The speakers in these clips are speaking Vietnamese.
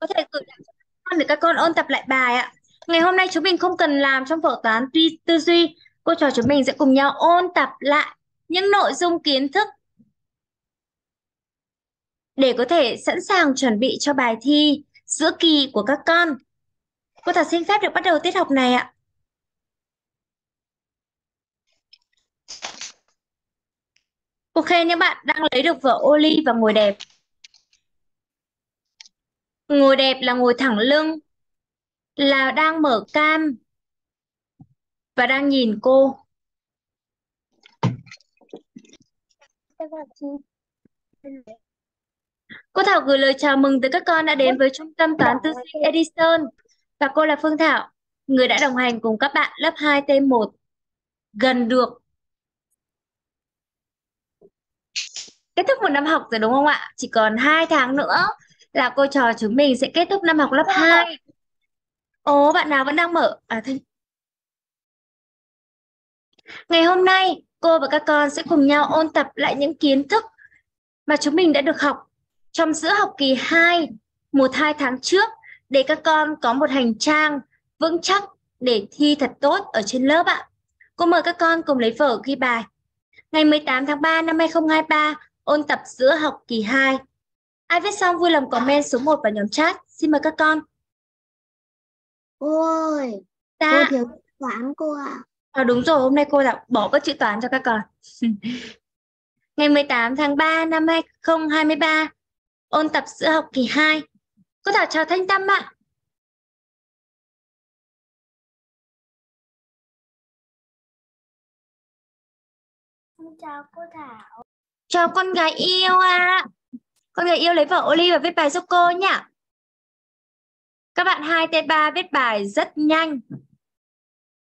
có thể gửi lại cho các con để các con ôn tập lại bài ạ. Ngày hôm nay chúng mình không cần làm trong vở toán tư tư duy. Cô trò chúng mình sẽ cùng nhau ôn tập lại những nội dung kiến thức để có thể sẵn sàng chuẩn bị cho bài thi giữa kỳ của các con. Cô thật xin phép được bắt đầu tiết học này ạ. Ok, những bạn đang lấy được vở ô ly và ngồi đẹp. Ngồi đẹp là ngồi thẳng lưng, là đang mở cam và đang nhìn cô. Cô Thảo gửi lời chào mừng tới các con đã đến với Trung tâm Toán Tư duy Edison. Và cô là Phương Thảo, người đã đồng hành cùng các bạn lớp 2T1 gần được kết thúc một năm học rồi đúng không ạ? Chỉ còn 2 tháng nữa là cô trò chúng mình sẽ kết thúc năm học lớp 2. Ồ, bạn nào vẫn đang mở? À, thôi. Ngày hôm nay, cô và các con sẽ cùng nhau ôn tập lại những kiến thức mà chúng mình đã được học trong giữa học kỳ 2, một hai tháng trước để các con có một hành trang vững chắc để thi thật tốt ở trên lớp ạ. Cô mời các con cùng lấy vở ghi bài. Ngày 18 tháng 3 năm 2023, ôn tập giữa học kỳ 2. Ai viết xong vui lòng comment số 1 vào nhóm chat. Xin mời các con. Ôi, Dạ. cô thiếu toán cô ạ. À, đúng rồi, hôm nay cô đã bỏ bớt chữ toán cho các con. Ngày 18 tháng 3 năm 2023, ôn tập giữa học kỳ 2. Cô Thảo chào Thanh Tâm ạ. Chào cô Thảo. Chào con gái yêu ạ. Con người yêu lấy vở ô ly và viết bài giúp cô nhá. Các bạn 2T3 viết bài rất nhanh.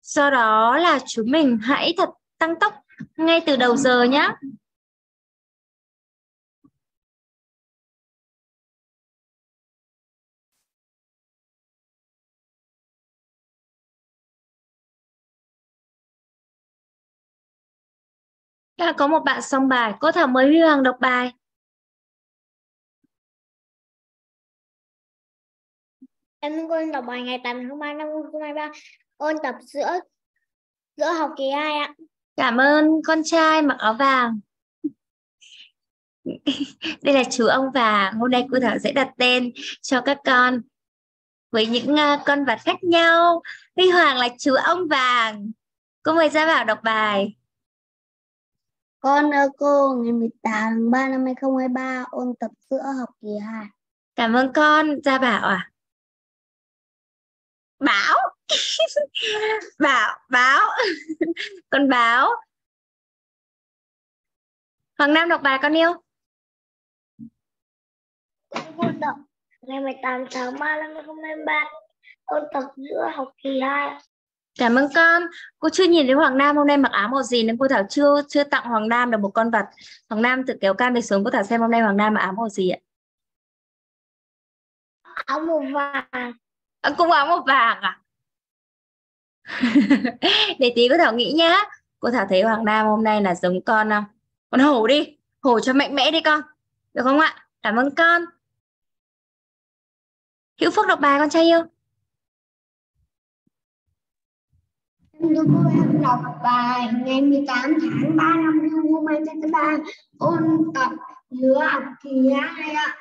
Do đó là chúng mình hãy thật tăng tốc ngay từ đầu giờ nhé. Đã có một bạn xong bài, cô Thảo mới Huy Hoàng đọc bài. Em cô đọc bài ngày 8 tháng 3 năm 2023 ôn tập giữa giữa học kỳ 2 ạ. Cảm ơn con trai mặc áo vàng. Đây là chú ông vàng. Hôm nay cô Thảo sẽ đặt tên cho các con với những uh, con vật khác nhau. Huy Hoàng là chú ông vàng. Cô mời Gia Bảo đọc bài. Con ơi cô, ngày 18 tháng 3 năm 2023 ôn tập giữa học kỳ 2. Cảm ơn con. Gia Bảo à? Bảo. Bảo, Báo. con Báo. Hoàng Nam đọc bài con yêu. Cô đọc ngày 18 tháng 3 năm 2023 ôn tập giữa học kỳ 2. Cảm ơn con. Cô chưa nhìn thấy Hoàng Nam hôm nay mặc áo màu gì nên cô Thảo chưa chưa tặng Hoàng Nam được một con vật. Hoàng Nam tự kéo cam đi xuống cô Thảo xem hôm nay Hoàng Nam mặc áo màu gì ạ? Áo màu vàng. À, cũng áo màu vàng à? Để tí cô Thảo nghĩ nhá. Cô Thảo thấy Hoàng Nam hôm nay là giống con không? Con hổ đi. Hổ cho mạnh mẽ đi con. Được không ạ? Cảm ơn con. Hữu Phúc đọc bài con trai yêu. Thưa cô em đọc bài ngày 18 tháng 3 năm 2023 ôn tập giữa học kỳ 2 ạ.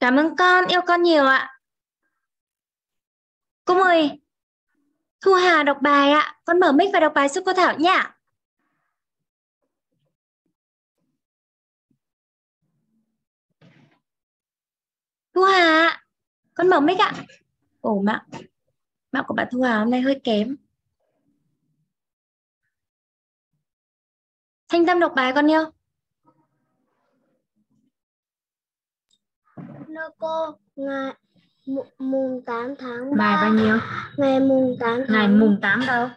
Cảm ơn con, yêu con nhiều ạ. Cô mời Thu Hà đọc bài ạ. Con mở mic và đọc bài giúp cô Thảo nha. Thu Hà, con mở mic ạ. Ồ mạng, mạng của bạn Thu Hà hôm nay hơi kém. Thanh Tâm đọc bài con yêu. Thưa cô, ngày mùng 8 tháng 3 Bài bao nhiêu? ngày mùng 8 tháng Ngày mùng 8 đâu?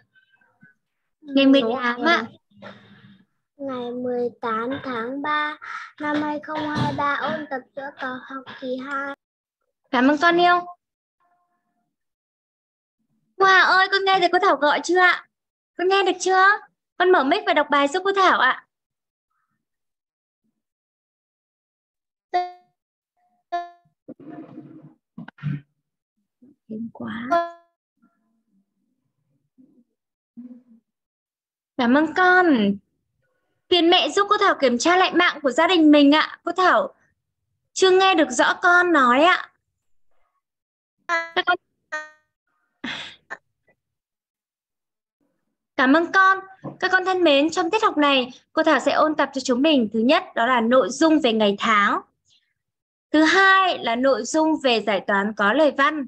Ngày 18 ạ. ngày 18 tháng 3 năm 2023 ôn tập giữa cả học kỳ 2. Cảm ơn con yêu. Thu Hà ơi, con nghe thấy cô Thảo gọi chưa ạ? Con nghe được chưa? Con mở mic và đọc bài giúp cô Thảo ạ. Thêm quá. Cảm ơn con. Phiền mẹ giúp cô Thảo kiểm tra lại mạng của gia đình mình ạ. Cô Thảo chưa nghe được rõ con nói ạ. Cảm ơn con. Các con thân mến, trong tiết học này, cô Thảo sẽ ôn tập cho chúng mình. Thứ nhất, đó là nội dung về ngày tháng. Thứ hai là nội dung về giải toán có lời văn.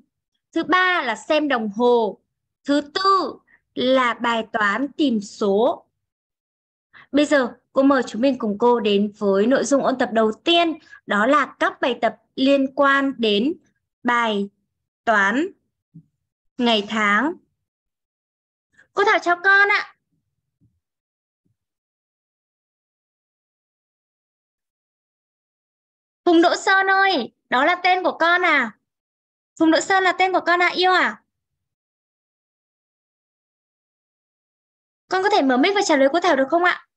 Thứ ba là xem đồng hồ. Thứ tư là bài toán tìm số. Bây giờ cô mời chúng mình cùng cô đến với nội dung ôn tập đầu tiên, đó là các bài tập liên quan đến bài toán ngày tháng. Cô Thảo chào con ạ. hùng Đỗ Sơn ơi, đó là tên của con à? Phùng Đỗ Sơn là tên của con à yêu à? Con có thể mở mic và trả lời cô Thảo được không ạ?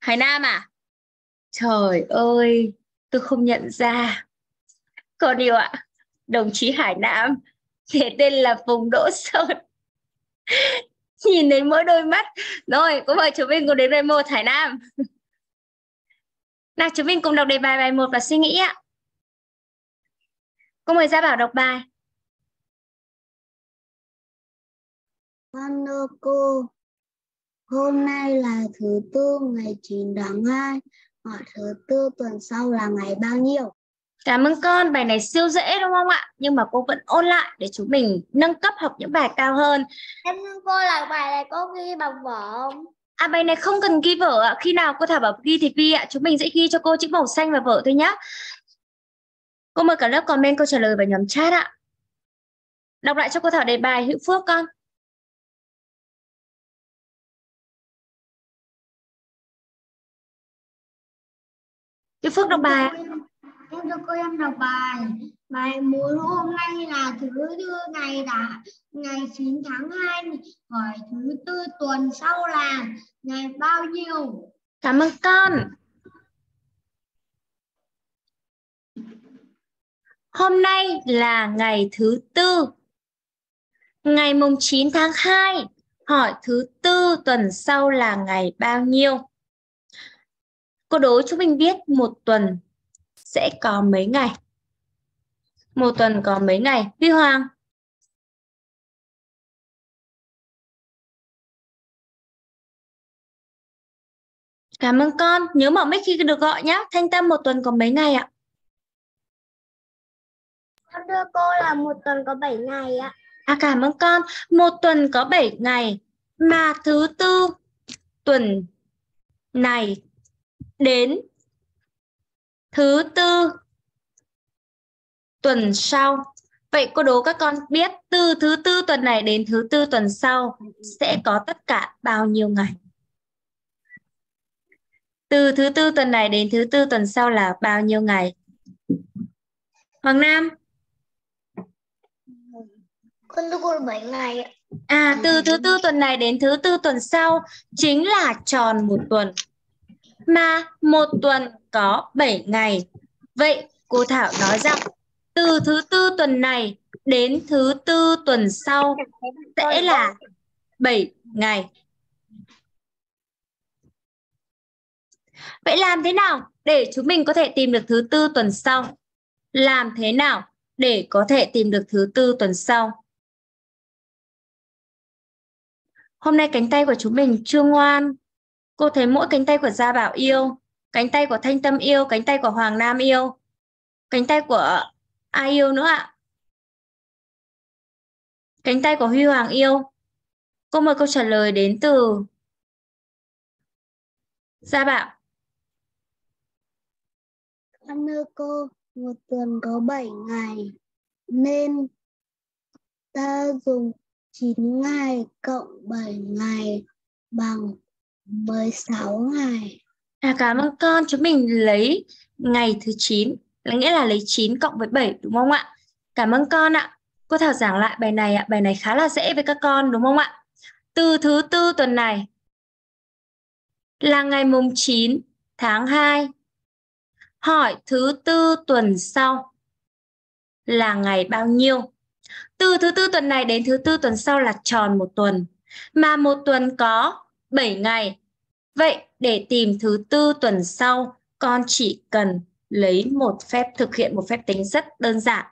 Hải Nam à? Trời ơi, tôi không nhận ra. Con yêu ạ, đồng chí Hải Nam, thế tên là Phùng Đỗ Sơn. Nhìn thấy mỗi đôi mắt. Rồi, có mời chúng mình cùng đến đây một Hải Nam. Nào chúng mình cùng đọc đề bài bài một và suy nghĩ ạ. Cô mời Gia Bảo đọc bài. Con thưa cô, hôm nay là thứ tư ngày 9 tháng 2, hỏi thứ tư tuần sau là ngày bao nhiêu? Cảm ơn con, bài này siêu dễ đúng không ạ? Nhưng mà cô vẫn ôn lại để chúng mình nâng cấp học những bài cao hơn. Em cô là bài này có ghi bằng vở không? À bài này không cần ghi vở ạ. Khi nào cô Thảo bảo ghi thì ghi ạ. Chúng mình sẽ ghi cho cô chữ màu xanh và vở thôi nhá. Cô mời cả lớp comment câu trả lời vào nhóm chat ạ. Đọc lại cho cô Thảo đề bài, Hữu Phước con. Hữu Phước đọc bài ạ. Em cho cô em đọc bài. Bài muốn hôm nay là thứ tư ngày đã ngày 9 tháng 2 hỏi thứ tư tuần sau là ngày bao nhiêu? Cảm ơn con. Hôm nay là ngày thứ tư. Ngày mùng 9 tháng 2, hỏi thứ tư tuần sau là ngày bao nhiêu? Cô đố chúng mình biết một tuần sẽ có mấy ngày? Một tuần có mấy ngày? Huy Hoàng. Cảm ơn con. Nhớ mở mic khi được gọi nhé. Thanh Tâm một tuần có mấy ngày ạ? Con thưa cô là một tuần có 7 ngày ạ. À cảm ơn con. Một tuần có 7 ngày. Mà thứ tư tuần này đến thứ tư tuần sau. Vậy cô đố các con biết từ thứ tư tuần này đến thứ tư tuần sau sẽ có tất cả bao nhiêu ngày? Từ thứ tư tuần này đến thứ tư tuần sau là bao nhiêu ngày? Hoàng Nam. Con cô là 7 ngày ạ. À, từ thứ tư tuần này đến thứ tư tuần sau chính là tròn một tuần. Mà một tuần có 7 ngày. Vậy cô Thảo nói rằng, từ thứ tư tuần này đến thứ tư tuần sau sẽ là 7 ngày. Vậy làm thế nào để chúng mình có thể tìm được thứ tư tuần sau? Làm thế nào để có thể tìm được thứ tư tuần sau? Hôm nay cánh tay của chúng mình chưa ngoan. Cô thấy mỗi cánh tay của Gia Bảo yêu, cánh tay của Thanh Tâm yêu, cánh tay của Hoàng Nam yêu, cánh tay của ai yêu nữa ạ? Cánh tay của Huy Hoàng yêu. Cô mời câu trả lời đến từ Gia Bảo. Con ơi cô, một tuần có 7 ngày nên ta dùng 9 ngày cộng 7 ngày bằng 16 ngày. À cảm ơn con, chúng mình lấy ngày thứ 9, là nghĩa là lấy 9 cộng với 7 đúng không ạ? Cảm ơn con ạ. Cô Thảo giảng lại bài này ạ, bài này khá là dễ với các con đúng không ạ? Từ thứ tư tuần này là ngày mùng 9 tháng 2 hỏi thứ tư tuần sau là ngày bao nhiêu? Từ thứ tư tuần này đến thứ tư tuần sau là tròn một tuần. Mà một tuần có 7 ngày. Vậy để tìm thứ tư tuần sau, con chỉ cần lấy một phép thực hiện một phép tính rất đơn giản.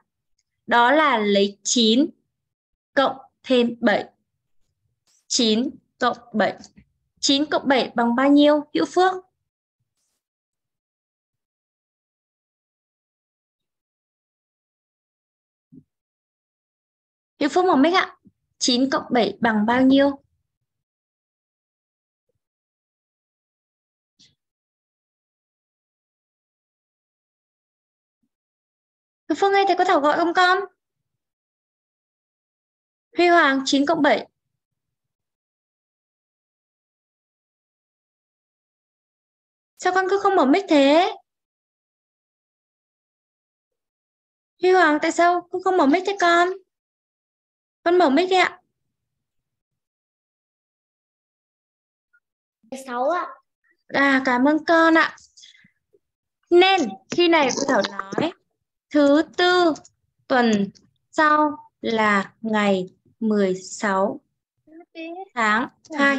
Đó là lấy 9 cộng thêm 7. 9 cộng 7. 9 cộng 7 bằng bao nhiêu Hữu Phước? Hữu Phước một mic ạ. 9 cộng 7 bằng bao nhiêu? Hữu Phước nghe thấy có Thảo gọi không con? Huy Hoàng 9 cộng 7. Sao con cứ không mở mic thế? Huy Hoàng tại sao con không mở mic thế con? Con mở mic đi ạ. 6 ạ. À cảm ơn con ạ. Nên khi này cô Thảo nói thứ tư tuần sau là ngày 16 tháng 2.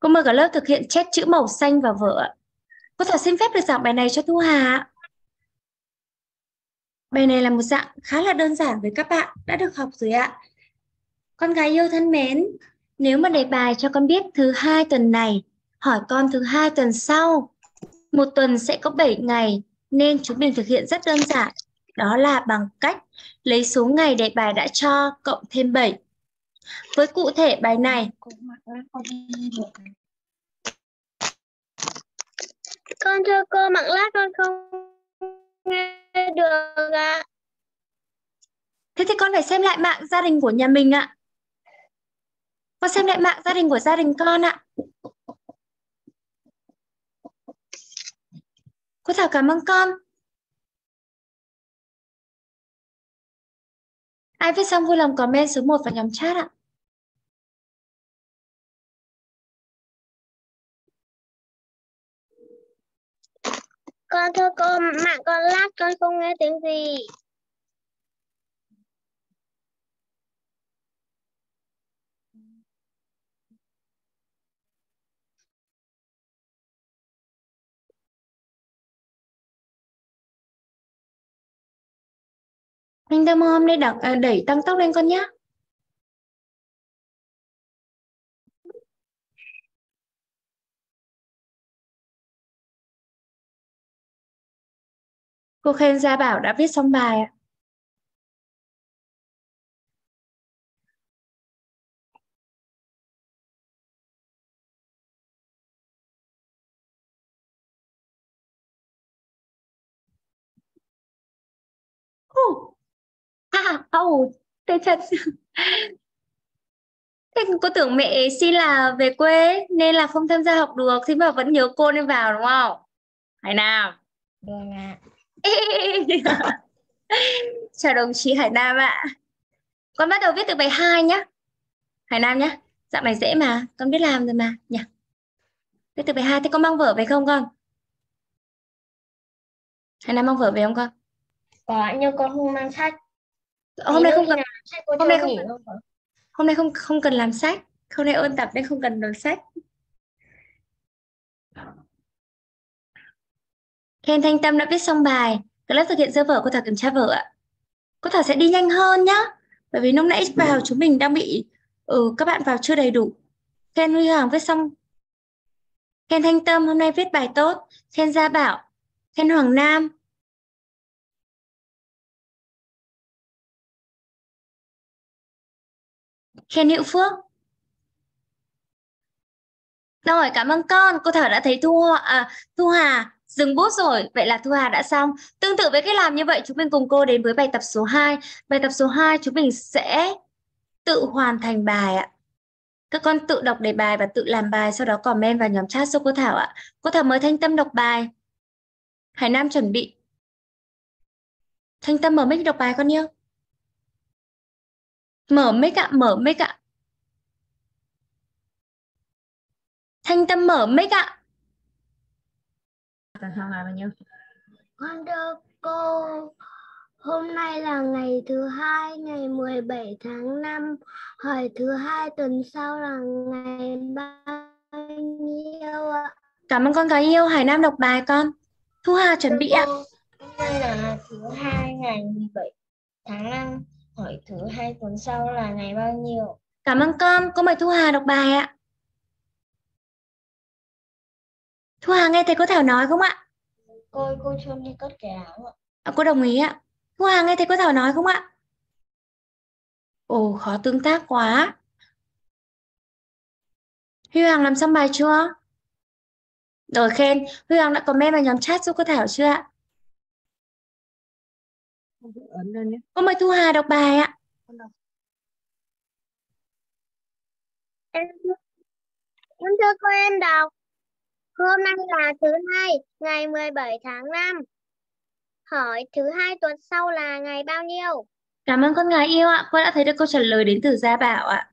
Cô mời cả lớp thực hiện chép chữ màu xanh vào vở ạ. Cô Thảo xin phép được giảng bài này cho Thu Hà. Bài này là một dạng khá là đơn giản với các bạn đã được học rồi ạ. Con gái yêu thân mến, nếu mà đề bài cho con biết thứ hai tuần này, hỏi con thứ hai tuần sau, một tuần sẽ có 7 ngày nên chúng mình thực hiện rất đơn giản. Đó là bằng cách lấy số ngày đề bài đã cho cộng thêm 7. Với cụ thể bài này, Con thưa cô mạng lát con không nghe được ạ. thế thì con phải xem lại mạng gia đình của nhà mình ạ. Con xem lại mạng gia đình của gia đình con ạ. Cô Thảo cảm ơn con. Ai viết xong vui lòng comment số 1 vào nhóm chat ạ. Con thưa cô, mạng con lát, con không nghe tiếng gì. Anh Tâm hôm nay đặt à, đẩy tăng tốc lên con nhé. Cô Khen Gia Bảo đã viết xong bài ạ. Tê thật. Thế cô tưởng mẹ xin là về quê nên là không tham gia học được, thế mà vẫn nhớ cô nên vào đúng không? Hải Nam. Vâng ạ. Chào đồng chí Hải Nam ạ. Con bắt đầu viết từ bài 2 nhé. Hải Nam nhé. Dạo này dễ mà, con biết làm rồi mà nhỉ. Viết từ bài 2 thế con mang vở về không con? Hải Nam mang vở về không con? Có nhưng con không mang sách. Hôm nay không cần hôm nay không hôm nay không không cần làm sách, hôm nay ôn tập nên không cần làm sách. Khen Thanh Tâm đã viết xong bài. Cái lớp thực hiện sơ vở cô Thảo kiểm tra vở ạ. Cô Thảo sẽ đi nhanh hơn nhá. Bởi vì lúc nãy vào chúng mình đang bị ừ, các bạn vào chưa đầy đủ. Khen Huy Hoàng viết xong. Khen Thanh Tâm hôm nay viết bài tốt. Khen Gia Bảo. Khen Hoàng Nam. Khen Hữu Phước. Rồi, cảm ơn con. Cô Thảo đã thấy Thu à, Thu Hà dừng bút rồi. Vậy là Thu Hà đã xong. Tương tự với cách làm như vậy, chúng mình cùng cô đến với bài tập số 2. Bài tập số 2 chúng mình sẽ tự hoàn thành bài ạ. Các con tự đọc đề bài và tự làm bài, sau đó comment vào nhóm chat cho cô Thảo ạ. Cô Thảo mời Thanh Tâm đọc bài. Hải Nam chuẩn bị. Thanh Tâm mở mic đọc bài con yêu. Mở mic ạ, mở mic ạ. Thanh Tâm mở mic ạ. tuần sau ngày bao nhiêu con thưa cô hôm nay là ngày thứ hai ngày 17 tháng 5 hỏi thứ hai tuần sau là ngày bao nhiêu ạ? Cảm ơn con gái yêu Hải Nam đọc bài con. Thu Hà chuẩn bị ạ. hôm nay là thứ hai ngày 17 tháng 5 hỏi thứ hai tuần sau là ngày bao nhiêu cảm ơn con cô mời Thu Hà đọc bài ạ Thu Hà nghe thấy cô Thảo nói không ạ? Cô cô cho đi cất cái áo ạ. À, cô đồng ý ạ. Thu Hà nghe thấy cô Thảo nói không ạ? Ồ, khó tương tác quá. Huy Hoàng làm xong bài chưa? Rồi khen, Huy Hoàng đã comment vào nhóm chat giúp cô Thảo chưa ạ? Ấn lên nhé Cô mời Thu Hà đọc bài ạ. Em em thưa cô em đọc. Hôm nay là thứ hai, ngày 17 tháng 5. Hỏi thứ hai tuần sau là ngày bao nhiêu? Cảm ơn con gái yêu ạ. Cô đã thấy được câu trả lời đến từ Gia Bảo ạ.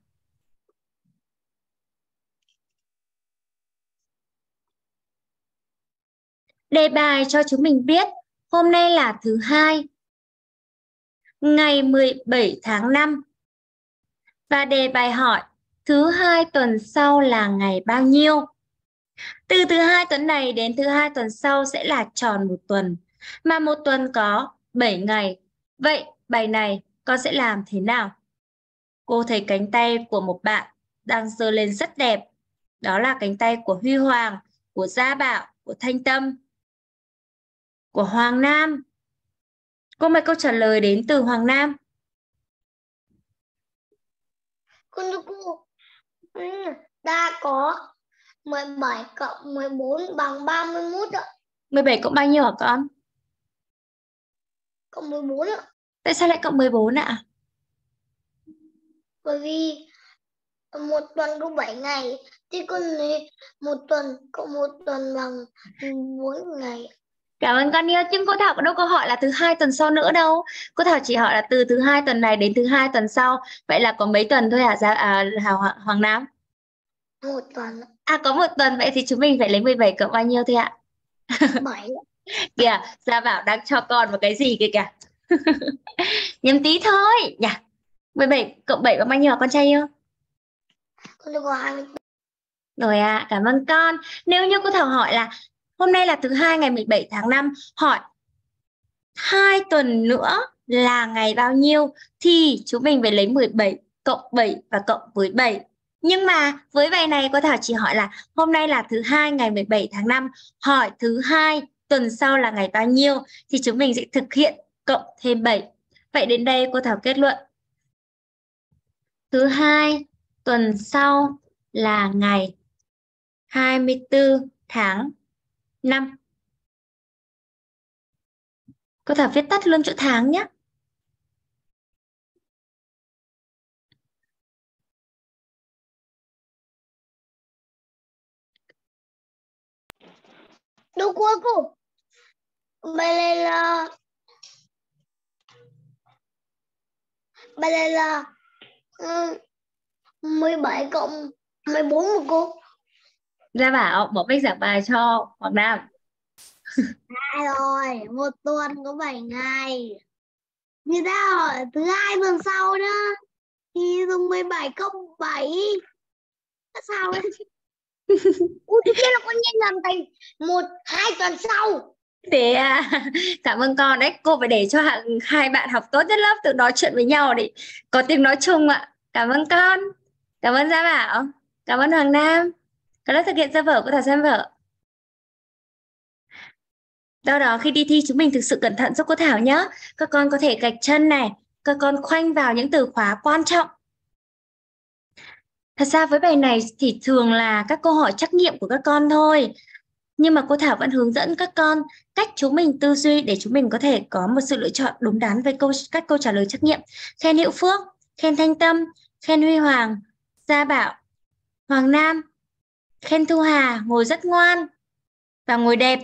Đề bài cho chúng mình biết hôm nay là thứ hai, ngày 17 tháng 5. Và đề bài hỏi thứ hai tuần sau là ngày bao nhiêu? Từ thứ hai tuần này đến thứ hai tuần sau sẽ là tròn một tuần. Mà một tuần có 7 ngày. Vậy bài này con sẽ làm thế nào? Cô thấy cánh tay của một bạn đang giơ lên rất đẹp. Đó là cánh tay của Huy Hoàng, của Gia Bảo, của Thanh Tâm, của Hoàng Nam. Cô mời câu trả lời đến từ Hoàng Nam. Con thưa cô, ta có 17 cộng 14 bằng 31 ạ. 17 cộng bao nhiêu hả con? Cộng 14 ạ. Tại sao lại cộng 14 ạ? Bởi vì một tuần có 7 ngày, thì con lấy một tuần cộng một tuần bằng 4 ngày. Cảm ơn con yêu, nhưng cô Thảo có đâu có hỏi là thứ hai tuần sau nữa đâu. Cô Thảo chỉ hỏi là từ thứ hai tuần này đến thứ hai tuần sau. Vậy là có mấy tuần thôi hả, Gia, à, Hoàng, Hoàng Nam? Một tuần. À có một tuần vậy thì chúng mình phải lấy 17 cộng bao nhiêu thôi ạ? 7. kìa, Gia Bảo đang cho con một cái gì kìa kìa. Nhầm tí thôi nhỉ. 17 cộng 7 bằng bao nhiêu hả con trai yêu? Con được có 20. Rồi ạ, à, cảm ơn con. Nếu như cô Thảo hỏi là hôm nay là thứ hai ngày 17 tháng 5, hỏi hai tuần nữa là ngày bao nhiêu thì chúng mình phải lấy 17 cộng 7 và cộng với 7. Nhưng mà với bài này cô Thảo chỉ hỏi là hôm nay là thứ hai ngày 17 tháng 5, hỏi thứ hai tuần sau là ngày bao nhiêu thì chúng mình sẽ thực hiện cộng thêm 7. Vậy đến đây cô Thảo kết luận. Thứ hai tuần sau là ngày 24 tháng 5. Cô Thảo viết tắt luôn chữ tháng nhé. Đâu qua cô? Bài này là Bài này là ừ, 17 cộng 14 một cô. Gia Bảo bỏ bách giảng bài cho Hoàng Nam. Hai rồi, một tuần có 7 ngày. Người ta hỏi thứ hai tuần sau nữa thì dùng 17 cộng 7. Sao đấy? Ui, thế là con nhanh làm thành một hai tuần sau. Thế à, cảm ơn con đấy. Cô phải để cho hai bạn học tốt nhất lớp tự nói chuyện với nhau để có tiếng nói chung ạ. Cảm ơn con. Cảm ơn Gia Bảo. Cảm ơn Hoàng Nam. Có lớp thực hiện ra vở cô Thảo xem vở. Do đó khi đi thi chúng mình thực sự cẩn thận giúp cô Thảo nhé. Các con có thể gạch chân này, các con khoanh vào những từ khóa quan trọng. Thật ra với bài này thì thường là các câu hỏi trắc nghiệm của các con thôi. Nhưng mà cô Thảo vẫn hướng dẫn các con cách chúng mình tư duy để chúng mình có thể có một sự lựa chọn đúng đắn với câu các câu trả lời trắc nghiệm. Khen Hữu Phước, khen Thanh Tâm, khen Huy Hoàng, Gia Bảo, Hoàng Nam, khen Thu Hà ngồi rất ngoan và ngồi đẹp.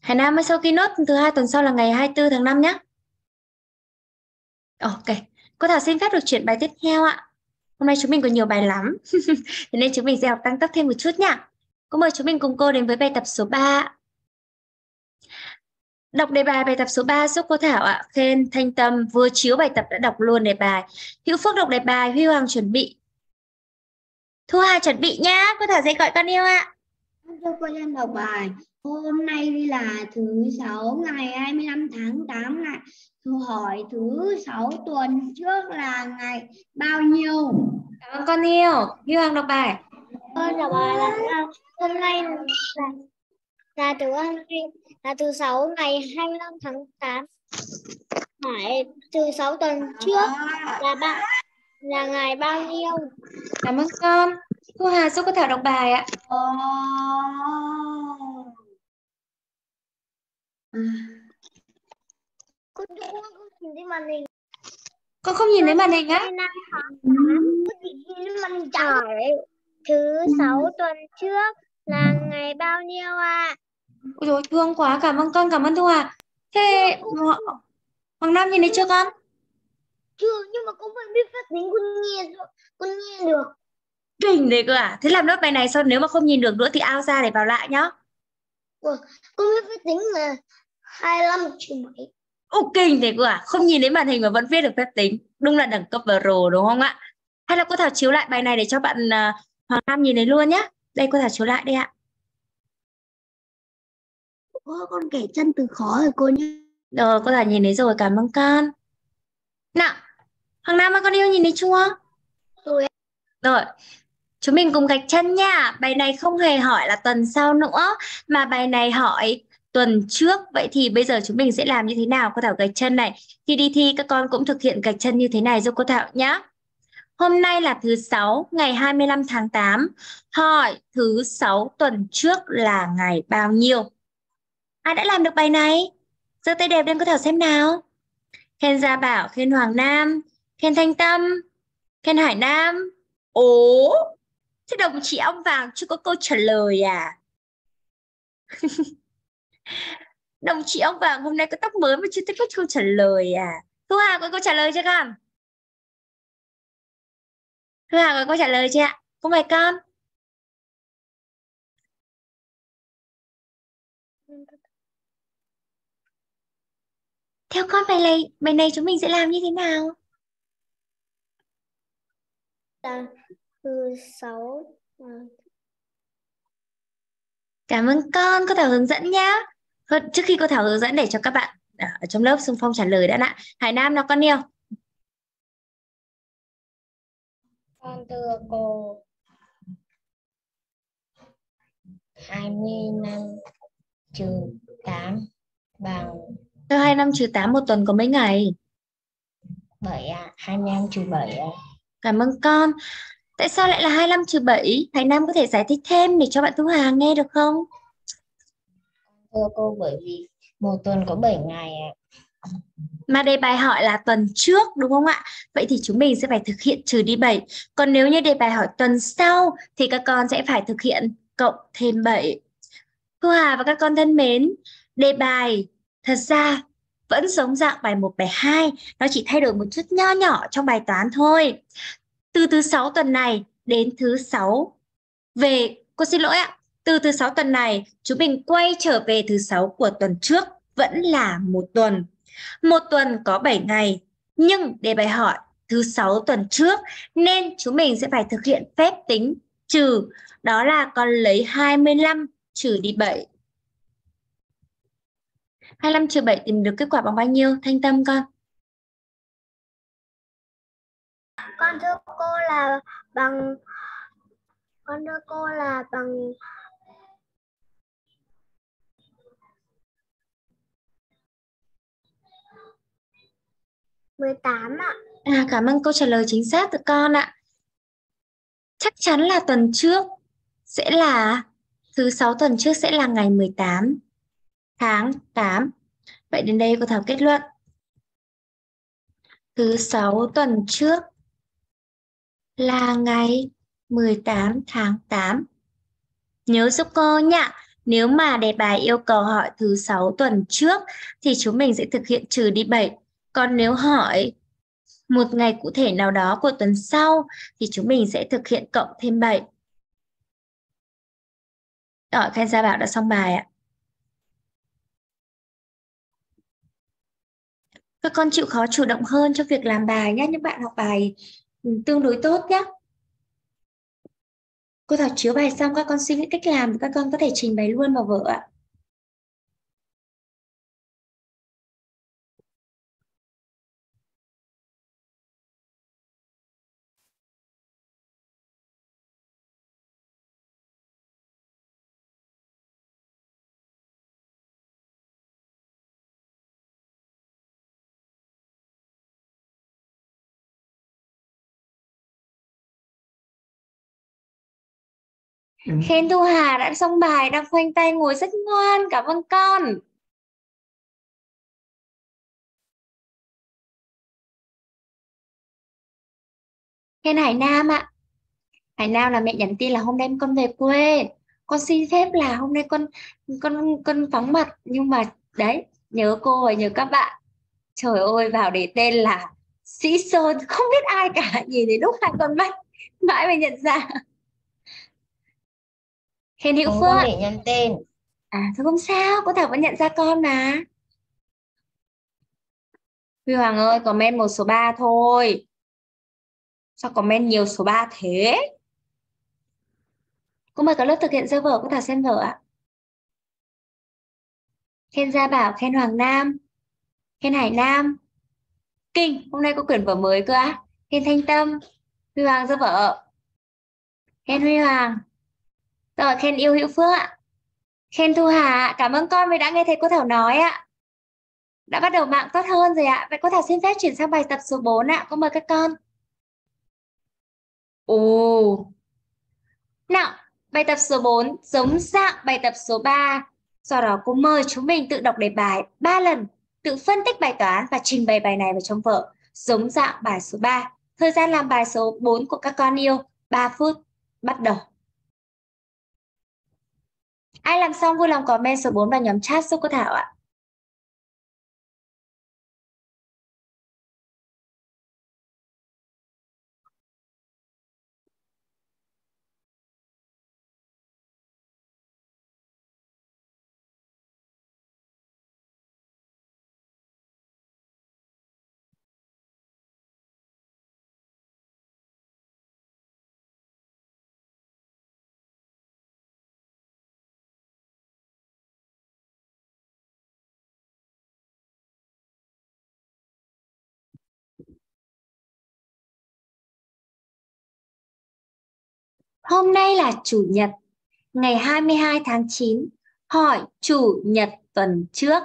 Hải Nam mới sau khi nốt thứ hai tuần sau là ngày 24 tháng 5 nhé. Ok, cô Thảo xin phép được chuyển bài tiếp theo ạ. Hôm nay chúng mình có nhiều bài lắm. Thế nên chúng mình sẽ học tăng tốc thêm một chút nha. Cô mời chúng mình cùng cô đến với bài tập số 3. Đọc đề bài bài tập số 3 giúp cô Thảo ạ. Khen Thanh Tâm vừa chiếu bài tập đã đọc luôn đề bài. Hữu Phước đọc đề bài, Huy Hoàng chuẩn bị. Thu Hà chuẩn bị nhá. Cô Thảo sẽ gọi con yêu ạ. Cho cô em đọc bài. Hôm nay là thứ sáu ngày 25 tháng 8 ngày. Câu hỏi thứ sáu tuần trước là ngày bao nhiêu? Cảm ơn con yêu. Huy Hoàng đọc bài. Con đọc bài là hôm nay là, là nay là thứ sáu ngày 25 tháng 8. Hỏi thứ sáu tuần trước là bạn là ngày bao nhiêu? Cảm ơn con. Thu Hà giúp cô Thảo đọc bài ạ. Cô đúng không nhìn thấy màn hình. Con không nhìn thấy màn hình á? 25 tháng 8. Cô chỉ nhìn thấy màn hình trắng. Thứ sáu tuần trước là ngày bao nhiêu ạ? Ôi dồi, thương quá. Cảm ơn con, cảm ơn Thu Hà. Thế Hoàng Nam nhìn thấy chưa con? Chưa, nhưng mà cô vẫn biết phát tính con nghe con nghe được. Kinh đấy cơ à? Thế làm nốt bài này sau nếu mà không nhìn được nữa thì ao ra để vào lại nhá. Ủa, Con biết phát tính là 25 trừ 7. Ồ kinh thế cơ à? Không nhìn thấy màn hình mà vẫn viết được phép tính. Đúng là đẳng cấp pro đúng không ạ? Hay là cô Thảo chiếu lại bài này để cho bạn uh, Hoàng Nam nhìn thấy luôn nhé. Đây cô Thảo chiếu lại đây ạ. Cô con kể chân từ khó rồi cô nhé. Rồi cô Thảo nhìn thấy rồi, cảm ơn con. Nào, Hoàng Nam ơi con yêu nhìn thấy chưa? Rồi. Rồi, chúng mình cùng gạch chân nha. Bài này không hề hỏi là tuần sau nữa, mà bài này hỏi tuần trước. Vậy thì bây giờ chúng mình sẽ làm như thế nào? Cô Thảo gạch chân này. Khi đi thi các con cũng thực hiện gạch chân như thế này giúp cô Thảo nhé. Hôm nay là thứ sáu, ngày 25 tháng 8. Hỏi thứ sáu tuần trước là ngày bao nhiêu? Ai đã làm được bài này? giơ tay đẹp lên cô Thảo xem nào. Khen Gia Bảo, khen Hoàng Nam, khen Thanh Tâm, khen Hải Nam. Ố, thế đồng chí ông vàng chưa có câu trả lời à? đồng chí ông vàng hôm nay có tóc mới mà chưa thích có câu trả lời à? Thu Hà có câu trả lời chưa con? Thu Hà có câu trả lời chưa ạ? Cô mời con. Theo con bài này, bài này chúng mình sẽ làm như thế nào? Là thứ sáu à, Cảm ơn con, cô Thảo hướng dẫn nhá. Trước khi cô Thảo hướng dẫn để cho các bạn ở trong lớp xung phong trả lời đã ạ. Hải Nam nào con yêu. con thưa cô 25 trừ 8 bằng Theo 2 năm trừ 8 một tuần có mấy ngày? 7 ạ, 25 trừ 7 ạ. Cảm ơn con. Tại sao lại là 25 trừ 7? Hải Nam có thể giải thích thêm để cho bạn Thu Hà nghe được không? Thưa cô bởi vì một tuần có 7 ngày ạ. Mà đề bài hỏi là tuần trước đúng không ạ? Vậy thì chúng mình sẽ phải thực hiện trừ đi 7. Còn nếu như đề bài hỏi tuần sau thì các con sẽ phải thực hiện cộng thêm 7. Thu Hà và các con thân mến, đề bài thật ra vẫn giống dạng bài 1, bài 2, nó chỉ thay đổi một chút nho nhỏ trong bài toán thôi. Từ thứ 6 tuần này đến thứ 6 về, cô xin lỗi ạ, từ thứ 6 tuần này chúng mình quay trở về thứ 6 của tuần trước vẫn là một tuần. Một tuần có 7 ngày, nhưng để bài hỏi thứ 6 tuần trước nên chúng mình sẽ phải thực hiện phép tính trừ, đó là con lấy 25 trừ đi 7. 25 trừ 7 tìm được kết quả bằng bao nhiêu? Thanh Tâm con. Con thưa cô là bằng con thưa cô là bằng mười tám ạ. À, cảm ơn câu trả lời chính xác từ con ạ. Chắc chắn là tuần trước sẽ là thứ sáu tuần trước sẽ là ngày 18 tháng 8. Vậy đến đây cô Thảo kết luận. Thứ 6 tuần trước là ngày 18 tháng 8. Nhớ giúp cô nhá. Nếu mà đề bài yêu cầu hỏi thứ 6 tuần trước thì chúng mình sẽ thực hiện trừ đi 7. Còn nếu hỏi một ngày cụ thể nào đó của tuần sau thì chúng mình sẽ thực hiện cộng thêm 7. Rồi, Khen Gia Bảo đã xong bài ạ. Các con chịu khó chủ động hơn cho việc làm bài nhé. Những bạn học bài ừ, tương đối tốt nhé. Cô Thảo chiếu bài xong, các con suy nghĩ cách làm các con có thể trình bày luôn vào vở ạ. Ừ. Khen Thu Hà đã xong bài, đang khoanh tay ngồi rất ngoan. Cảm ơn con. Khen Hải Nam ạ. Hải Nam là mẹ nhắn tin là hôm nay con về quê. Con xin phép là hôm nay con con con phóng mặt nhưng mà đấy, nhớ cô và nhớ các bạn. Trời ơi, vào để tên là Sĩ Sơn, không biết ai cả, nhìn đến lúc hai con mắt mãi mới nhận ra. Hiền Hữu Không Phước. có để nhắn tên. À thôi không sao, cô Thảo vẫn nhận ra con mà. Huy Hoàng ơi, comment một số 3 thôi. Sao comment nhiều số 3 thế? Cô mời cả lớp thực hiện sơ vở, cô Thảo xem vở ạ. Khen Gia Bảo, khen Hoàng Nam, khen Hải Nam. Kinh, hôm nay có quyển vở mới cơ á. Khen Thanh Tâm, Huy Hoàng sơ vở. Khen Huy Hoàng. Rồi, khen yêu hữu Phước ạ. Khen Thu Hà, cảm ơn con vì đã nghe thấy cô Thảo nói ạ. Đã bắt đầu mạng tốt hơn rồi ạ. Vậy cô Thảo xin phép chuyển sang bài tập số 4 ạ. Cô mời các con. Ồ. Nào, bài tập số 4 giống dạng bài tập số 3. Do đó cô mời chúng mình tự đọc đề bài 3 lần, tự phân tích bài toán và trình bày bài này vào trong vở. Giống dạng bài số 3. Thời gian làm bài số 4 của các con yêu 3 phút. Bắt đầu. Ai làm xong vui lòng comment số 4 vào nhóm chat giúp cô Thảo ạ. Hôm nay là Chủ nhật, ngày 22 tháng 9. Hỏi Chủ nhật tuần trước.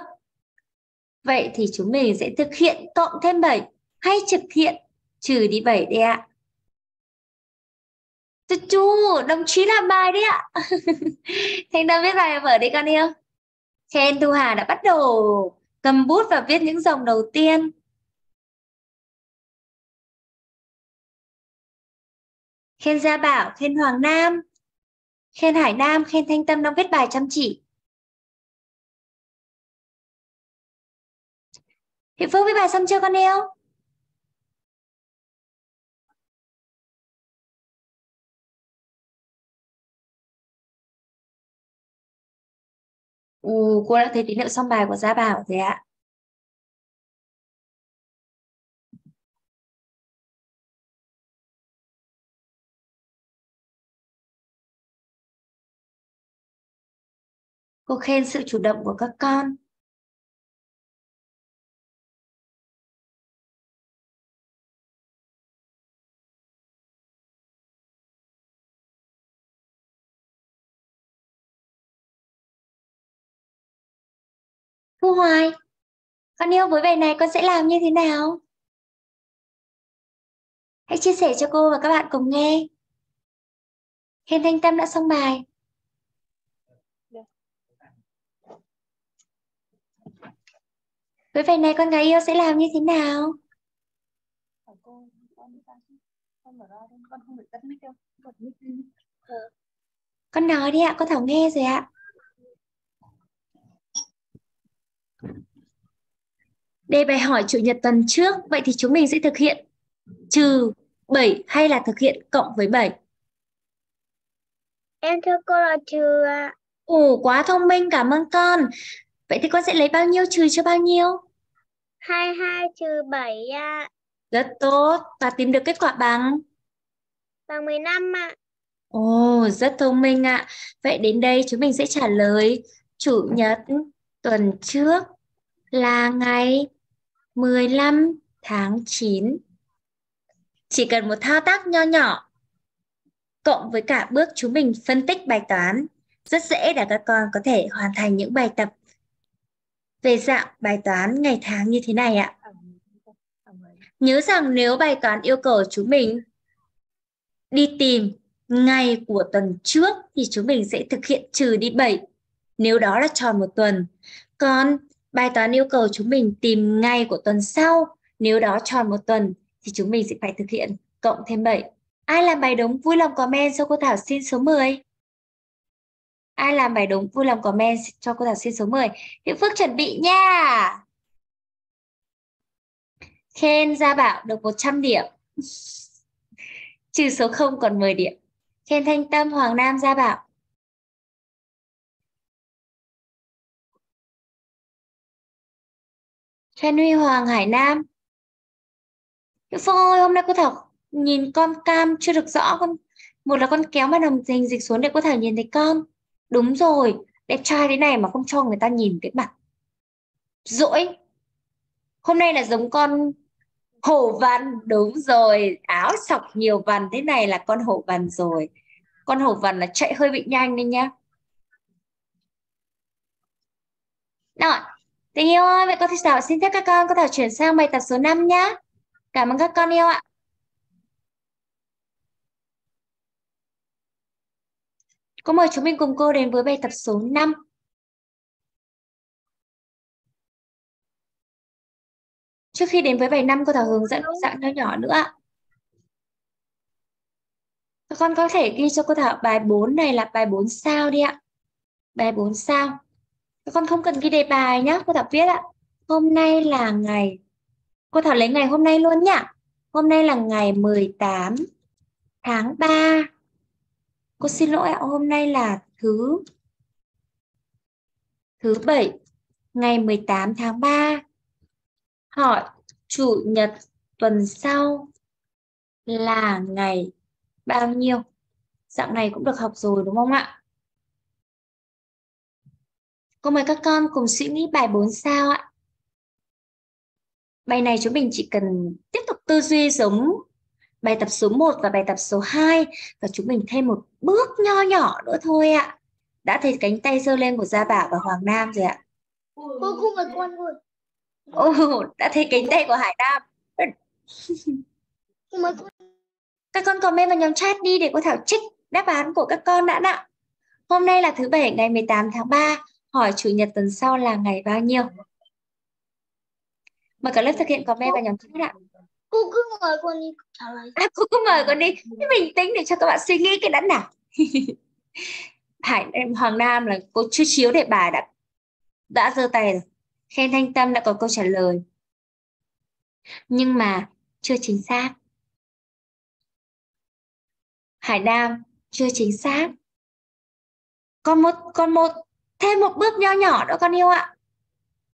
Vậy thì chúng mình sẽ thực hiện cộng thêm 7 hay thực hiện trừ đi 7 đi ạ. Chú, chú đồng chí làm bài đấy ạ. Thành Tâm viết bài vở đi con yêu. Khen Thu Hà đã bắt đầu cầm bút và viết những dòng đầu tiên. Khen Gia Bảo, khen Hoàng Nam, khen Hải Nam, khen Thanh Tâm đang viết bài chăm chỉ. Hiệp Phương viết bài xong chưa con yêu? Ừ, cô đã thấy tín hiệu xong bài của Gia Bảo rồi ạ. Cô khen sự chủ động của các con. Thu Hoài, con yêu với bài này con sẽ làm như thế nào? Hãy chia sẻ cho cô và các bạn cùng nghe. Khen Thanh Tâm đã xong bài. Với bài này con gái yêu sẽ làm như thế nào? Con nói đi ạ, con Thảo nghe rồi ạ. Đề bài hỏi chủ nhật tuần trước, vậy thì chúng mình sẽ thực hiện trừ 7 hay là thực hiện cộng với 7? Em thưa cô là trừ ạ. Ồ, quá thông minh, cảm ơn con. Vậy thì con sẽ lấy bao nhiêu trừ cho bao nhiêu? 22 trừ 7 ạ. Rất tốt. Và tìm được kết quả bằng? Bằng 15 ạ. Ồ, rất thông minh ạ. Vậy đến đây chúng mình sẽ trả lời Chủ nhật tuần trước là ngày 15 tháng 9. Chỉ cần một thao tác nho nhỏ cộng với cả bước chúng mình phân tích bài toán rất dễ để các con có thể hoàn thành những bài tập về dạng bài toán ngày tháng như thế này ạ. Nhớ rằng nếu bài toán yêu cầu chúng mình đi tìm ngày của tuần trước thì chúng mình sẽ thực hiện trừ đi 7 nếu đó là tròn một tuần. Còn bài toán yêu cầu chúng mình tìm ngày của tuần sau, nếu đó tròn một tuần thì chúng mình sẽ phải thực hiện cộng thêm 7. Ai làm bài đúng, vui lòng comment cho cô Thảo xin số 10. Ai làm bài đúng vui lòng comment cho cô Thảo xin số 10. Hữu Phước chuẩn bị nha. Khen Gia Bảo được 100 điểm. Trừ số 0 còn 10 điểm. Khen Thanh Tâm Hoàng Nam Gia Bảo. Khen Huy Hoàng Hải Nam. Hữu Phương ơi, hôm nay cô Thảo nhìn con cam chưa được rõ con một là con kéo màn hình dịch xuống để cô Thảo nhìn thấy con. Đúng rồi, đẹp trai thế này mà không cho người ta nhìn cái mặt. Dỗi. Hôm nay là giống con hổ vằn đúng rồi, áo sọc nhiều vằn thế này là con hổ vằn rồi. Con hổ vằn là chạy hơi bị nhanh nên nhá. Rồi, tình yêu ơi, vậy cô nào xin phép các con, có thể chuyển sang bài tập số 5 nhá. Cảm ơn các con yêu ạ. Cô mời chúng mình cùng cô đến với bài tập số 5. Trước khi đến với bài 5, cô Thảo hướng dẫn dạng nhỏ nhỏ nữa. Con có thể ghi cho cô Thảo bài 4 này là bài 4 sao đi ạ. Bài 4 sao. Con không cần ghi đề bài nhé, cô Thảo viết ạ. Hôm nay là ngày, cô Thảo lấy ngày hôm nay luôn nhá. Hôm nay là ngày 18 tháng 3 Cô xin lỗi ạ, hôm nay là thứ thứ bảy ngày 18 tháng 3. Hỏi chủ nhật tuần sau là ngày bao nhiêu? Dạng này cũng được học rồi đúng không ạ? Cô mời các con cùng suy nghĩ bài 4 sao ạ. Bài này chúng mình chỉ cần tiếp tục tư duy giống bài tập số 1 và bài tập số 2 và chúng mình thêm một bước nho nhỏ nữa thôi ạ. Đã thấy cánh tay giơ lên của Gia Bảo và Hoàng Nam rồi ạ. Cô không phải con rồi. Ồ, đã thấy cánh tay của Hải Nam. Các con comment vào nhóm chat đi để cô Thảo trích đáp án của các con đã ạ. Hôm nay là thứ bảy ngày 18 tháng 3, hỏi chủ nhật tuần sau là ngày bao nhiêu? Mời cả lớp thực hiện comment vào nhóm chat ạ cô cứ mời con đi. Trả lời. À, cô cứ mời con đi. Thế mình tính để cho các bạn suy nghĩ cái đã nào. Hải em Hoàng Nam là cô chưa chiếu để bài đã đã giơ tay rồi. Khen Thanh Tâm đã có câu trả lời. Nhưng mà chưa chính xác. Hải Nam chưa chính xác. Còn một còn một thêm một bước nho nhỏ nữa con yêu ạ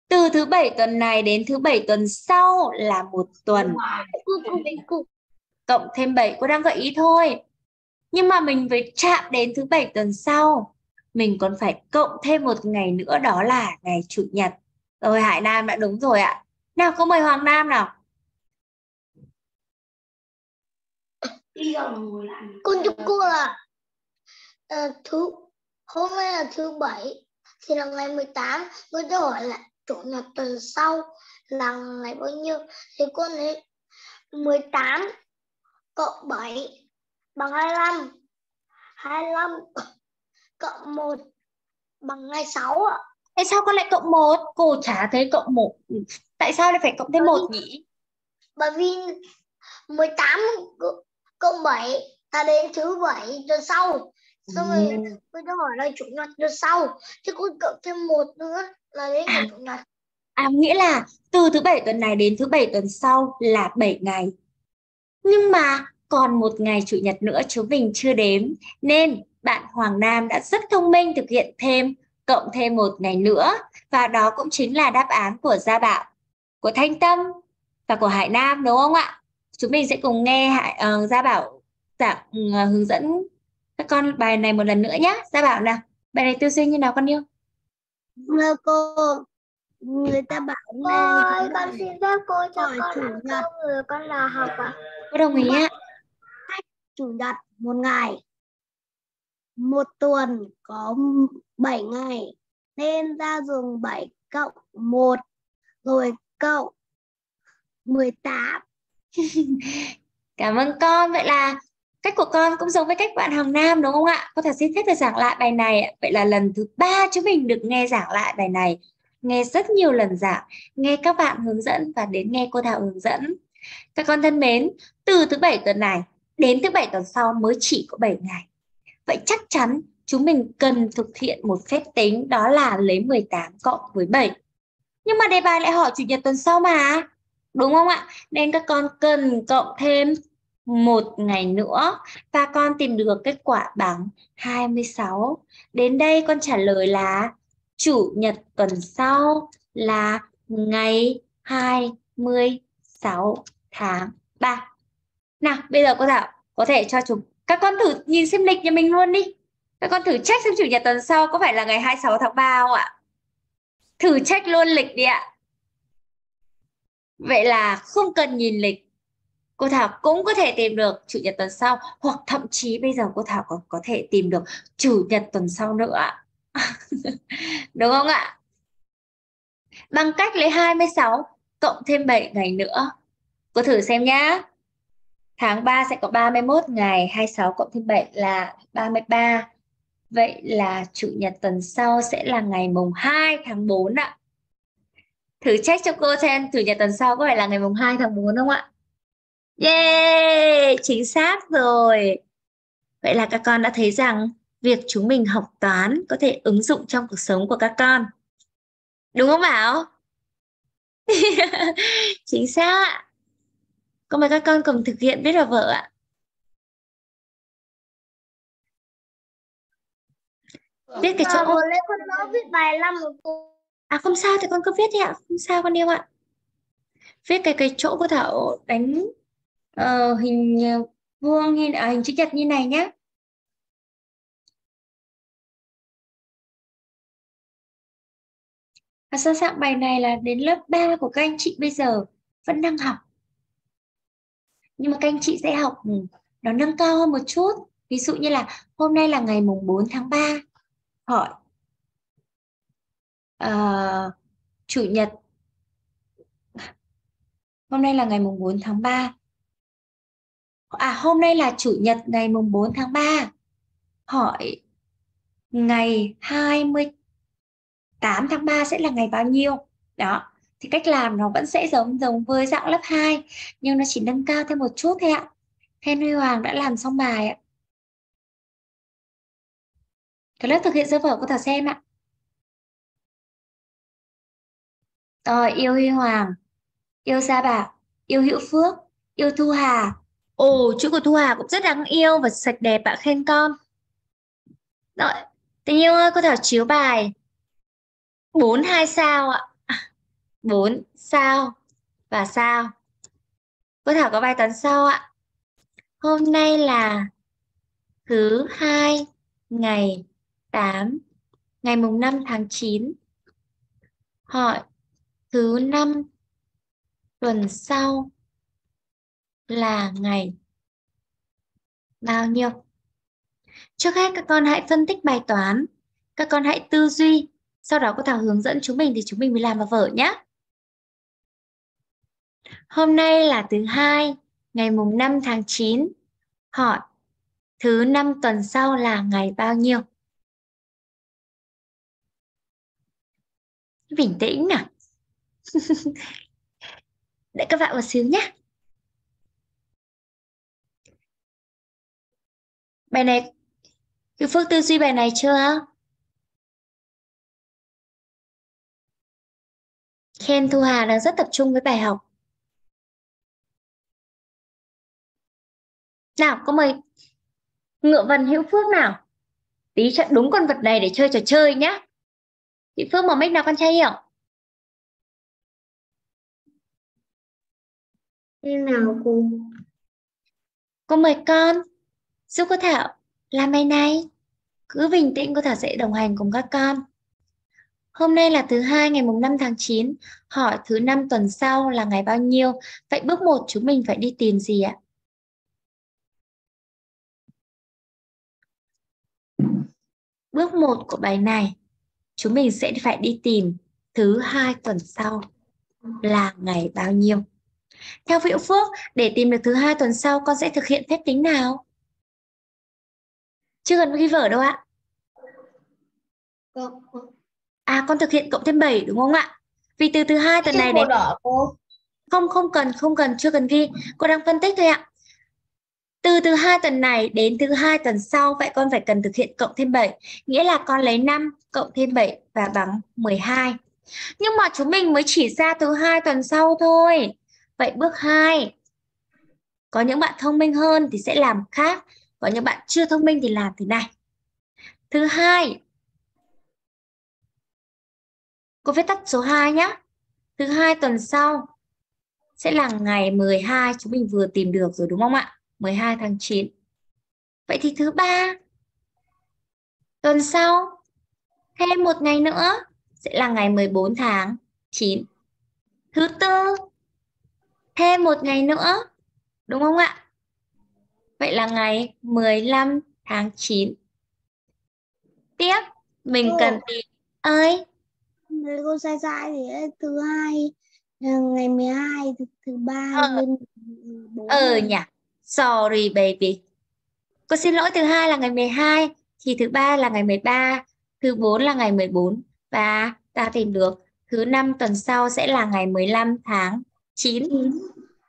từ thứ bảy tuần này đến thứ bảy tuần sau là một tuần. Cộng thêm 7 cô đang gợi ý thôi. Nhưng mà mình phải chạm đến thứ bảy tuần sau. Mình còn phải cộng thêm một ngày nữa đó là ngày Chủ nhật. Rồi Hải Nam đã đúng rồi ạ. Nào cô mời Hoàng Nam nào. Con chúc cô là uh, thứ hôm nay là thứ bảy thì là ngày 18 cô cho hỏi là chủ nhật tuần sau là ngày bao nhiêu? Thì cô lấy 18 cộng 7 bằng 25 25 cộng 1 bằng 26 ạ. Tại sao con lại cộng 1? Cô chả thấy cộng 1 Tại sao lại phải cộng thêm 1 nhỉ? Bởi vì 18 cộng 7 ta đến thứ 7 tuần sau Xong rồi ừ. tôi đã hỏi là chủ nhật tuần sau Chứ cô cộng thêm một nữa là đến à. chủ nhật À nghĩa là từ thứ bảy tuần này đến thứ bảy tuần sau là 7 ngày. Nhưng mà còn một ngày chủ nhật nữa chúng mình chưa đếm nên bạn Hoàng Nam đã rất thông minh thực hiện thêm cộng thêm một ngày nữa và đó cũng chính là đáp án của Gia Bảo, của Thanh Tâm và của Hải Nam đúng không ạ? Chúng mình sẽ cùng nghe Hải, uh, Gia Bảo giảng uh, hướng dẫn các con bài này một lần nữa nhé. Gia Bảo nào, bài này tư duy như nào con yêu? Thưa cô, người ta bảo cô ơi, con xin phép cô cho con chủ nhật người con là học ạ. À? Cô đồng ý ạ. Chủ nhật một ngày, một tuần có 7 ngày nên ra dùng 7 cộng 1 rồi cộng 18. Cảm ơn con. Vậy là cách của con cũng giống với cách bạn Hằng Nam đúng không ạ? Cô thật xin phép được giảng lại bài này. Vậy là lần thứ ba chúng mình được nghe giảng lại bài này. Nghe rất nhiều lần giảng, nghe các bạn hướng dẫn và đến nghe cô Thảo hướng dẫn. Các con thân mến, từ thứ bảy tuần này đến thứ bảy tuần sau mới chỉ có 7 ngày. Vậy chắc chắn chúng mình cần thực hiện một phép tính đó là lấy 18 cộng với 7. Nhưng mà đề bài lại hỏi chủ nhật tuần sau mà. Đúng không ạ? Nên các con cần cộng thêm một ngày nữa và con tìm được kết quả bằng 26. Đến đây con trả lời là chủ nhật tuần sau là ngày 26 tháng 3. Nào, bây giờ cô Thảo có thể cho chúng các con thử nhìn xem lịch nhà mình luôn đi. Các con thử check xem chủ nhật tuần sau có phải là ngày 26 tháng 3 không ạ? Thử check luôn lịch đi ạ. Vậy là không cần nhìn lịch. Cô Thảo cũng có thể tìm được chủ nhật tuần sau hoặc thậm chí bây giờ cô Thảo còn có thể tìm được chủ nhật tuần sau nữa. Đúng không ạ? Bằng cách lấy 26 cộng thêm 7 ngày nữa. Cô thử xem nhá. Tháng 3 sẽ có 31 ngày, 26 cộng thêm 7 là 33. Vậy là chủ nhật tuần sau sẽ là ngày mùng 2 tháng 4 ạ. Thử check cho cô xem chủ nhật tuần sau có phải là ngày mùng 2 tháng 4 không ạ? Yeah, chính xác rồi. Vậy là các con đã thấy rằng việc chúng mình học toán có thể ứng dụng trong cuộc sống của các con. Đúng không Bảo? chính xác. Con mời các con cùng thực hiện viết vào vở ạ. Viết cái chỗ... Vừa con viết bài năm một cô. À không sao thì con cứ viết đi ạ. Không sao con yêu ạ. Viết cái cái chỗ của Thảo đánh uh, hình ờ, vuông hay là à, hình chữ nhật như này nhé. Và sơ sạng bài này là đến lớp 3 của các anh chị bây giờ vẫn đang học? Nhưng mà các anh chị sẽ học ừ, nó nâng cao hơn một chút. Ví dụ như là hôm nay là ngày mùng 4 tháng 3 hỏi uh, chủ nhật. Hôm nay là ngày mùng 4 tháng 3 à hôm nay là chủ nhật ngày mùng 4 tháng 3 hỏi ngày 28 tháng 3 sẽ là ngày bao nhiêu đó thì cách làm nó vẫn sẽ giống giống với dạng lớp 2 nhưng nó chỉ nâng cao thêm một chút thôi ạ. Henry Hoàng đã làm xong bài ạ. Cái lớp thực hiện sơ vở cô Thảo xem ạ. Rồi, yêu Huy Hoàng, yêu Gia Bảo, yêu Hữu Phước, yêu Thu Hà. Ồ, chữ của Thu Hà cũng rất đáng yêu và sạch đẹp ạ, khen con. Rồi, tình yêu ơi, cô Thảo chiếu bài 4 2 sao ạ. 4 sao và sao. Cô Thảo có bài toán sau ạ. Hôm nay là thứ hai ngày 8 ngày mùng 5 tháng 9. Hỏi thứ năm tuần sau là ngày bao nhiêu? Trước hết các con hãy phân tích bài toán. Các con hãy tư duy. Sau đó cô Thảo hướng dẫn chúng mình thì chúng mình mới làm vào vở nhé. Hôm nay là thứ hai, ngày mùng 5 tháng 9. Hỏi, thứ năm tuần sau là ngày bao nhiêu? Bình tĩnh nào. Đợi các bạn một xíu nhé. Bài này, Hữu Phước tư duy bài này chưa? Khen Thu Hà đang rất tập trung với bài học. Nào, có mời Ngựa Vân Hữu Phước nào. Tí chọn đúng con vật này để chơi trò chơi nhá. Chị Phước mở mic nào con trai hiểu? Thế nào cô? Cô mời con giúp cô Thảo làm bài này. Cứ bình tĩnh cô Thảo sẽ đồng hành cùng các con. Hôm nay là thứ hai ngày mùng 5 tháng 9. Hỏi thứ năm tuần sau là ngày bao nhiêu? Vậy bước 1 chúng mình phải đi tìm gì ạ? Bước 1 của bài này chúng mình sẽ phải đi tìm thứ hai tuần sau là ngày bao nhiêu. Theo Vũ Phước, để tìm được thứ hai tuần sau con sẽ thực hiện phép tính nào? Chưa cần ghi vở đâu ạ. À con thực hiện cộng thêm 7 đúng không ạ? Vì từ thứ hai tuần này đến đỏ cô. không không cần không cần chưa cần ghi, cô đang phân tích thôi ạ. Từ thứ hai tuần này đến thứ hai tuần sau vậy con phải cần thực hiện cộng thêm 7, nghĩa là con lấy 5 cộng thêm 7 và bằng 12. Nhưng mà chúng mình mới chỉ ra thứ hai tuần sau thôi. Vậy bước 2. Có những bạn thông minh hơn thì sẽ làm khác, còn những bạn chưa thông minh thì làm thế này. Thứ hai, Cô viết tắt số 2 nhé. Thứ hai tuần sau sẽ là ngày 12 chúng mình vừa tìm được rồi đúng không ạ? 12 tháng 9. Vậy thì thứ ba tuần sau thêm một ngày nữa sẽ là ngày 14 tháng 9. Thứ tư thêm một ngày nữa đúng không ạ? Vậy là ngày 15 tháng 9. Tiếp mình cần tìm ơi cô sai sai thì thứ hai là ngày 12, thứ, thứ ba Ờ. lên. Ừ nhỉ. Sorry baby. Cô xin lỗi thứ hai là ngày 12, thì thứ ba là ngày 13, thứ bốn là ngày 14 và ta tìm được thứ năm tuần sau sẽ là ngày 15 tháng 9.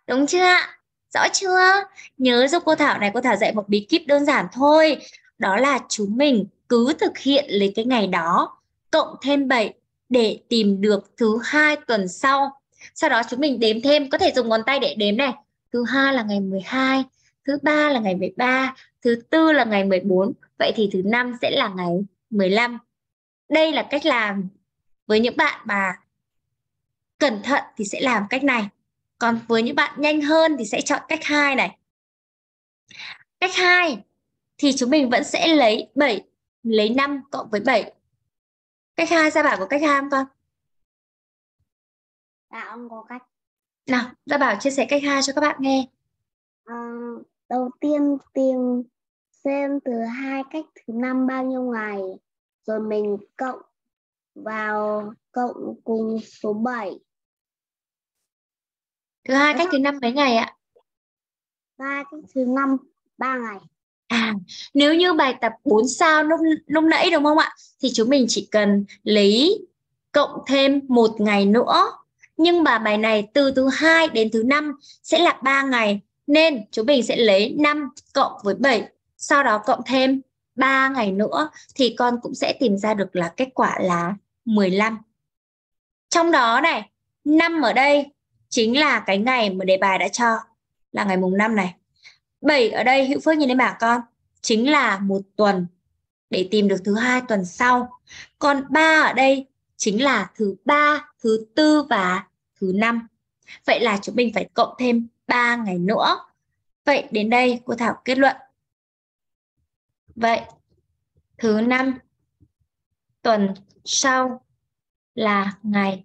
Đúng chưa ạ? Rõ chưa? Nhớ giúp cô Thảo này, cô Thảo dạy một bí kíp đơn giản thôi. Đó là chúng mình cứ thực hiện lấy cái ngày đó, cộng thêm 7 để tìm được thứ hai tuần sau. Sau đó chúng mình đếm thêm, có thể dùng ngón tay để đếm này. Thứ hai là ngày 12, thứ ba là ngày 13, thứ tư là ngày 14, vậy thì thứ năm sẽ là ngày 15. Đây là cách làm với những bạn mà cẩn thận thì sẽ làm cách này. Còn với những bạn nhanh hơn thì sẽ chọn cách 2 này. Cách 2 thì chúng mình vẫn sẽ lấy 7, lấy 5 cộng với 7. Cách 2 ra bảo của cách 2 không con? Dạ ông có cách. Nào, ra bảo chia sẻ cách 2 cho các bạn nghe. Ờ, đầu tiên tìm xem từ hai cách thứ năm bao nhiêu ngày rồi mình cộng vào cộng cùng số 7 Thứ hai cách thứ năm mấy ngày ạ? hai cách thứ năm 3 ngày À, nếu như bài tập 4 sao lúc lúc nãy đúng không ạ? Thì chúng mình chỉ cần lấy cộng thêm một ngày nữa. Nhưng mà bài này từ thứ hai đến thứ năm sẽ là 3 ngày nên chúng mình sẽ lấy 5 cộng với 7, sau đó cộng thêm 3 ngày nữa thì con cũng sẽ tìm ra được là kết quả là 15. Trong đó này, 5 ở đây chính là cái ngày mà đề bài đã cho là ngày mùng 5 này. 7 ở đây Hữu Phước nhìn lên bảng con chính là một tuần để tìm được thứ hai tuần sau. Còn 3 ở đây chính là thứ ba, thứ tư và thứ năm. Vậy là chúng mình phải cộng thêm 3 ngày nữa. Vậy đến đây cô Thảo kết luận. Vậy thứ năm tuần sau là ngày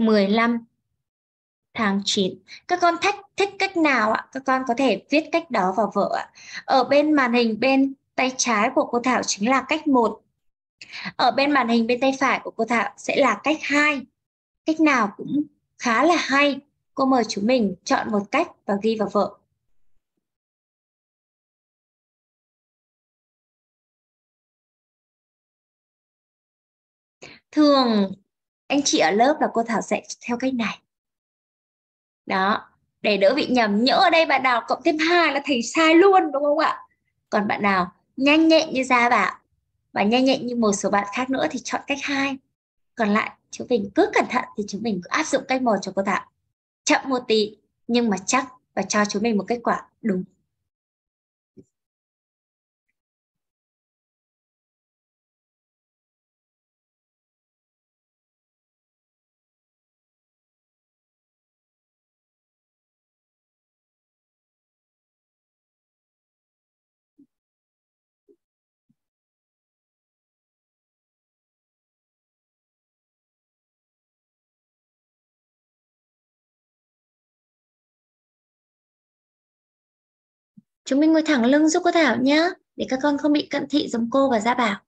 15 tháng 9. Các con thích thích cách nào ạ? Các con có thể viết cách đó vào vở ạ. Ở bên màn hình bên tay trái của cô Thảo chính là cách 1. Ở bên màn hình bên tay phải của cô Thảo sẽ là cách 2. Cách nào cũng khá là hay. Cô mời chúng mình chọn một cách và ghi vào vở. Thường anh chị ở lớp là cô Thảo dạy theo cách này. Đó, để đỡ bị nhầm. Nhỡ ở đây bạn nào cộng thêm hai là thành sai luôn đúng không ạ? Còn bạn nào nhanh nhẹn như Gia Bảo và nhanh nhẹn như một số bạn khác nữa thì chọn cách hai Còn lại chúng mình cứ cẩn thận thì chúng mình cứ áp dụng cách một cho cô Thảo. Chậm một tí nhưng mà chắc và và cho chúng mình một kết quả đúng. Chúng mình ngồi thẳng lưng giúp cô Thảo nhé, để các con không bị cận thị giống cô và Gia Bảo.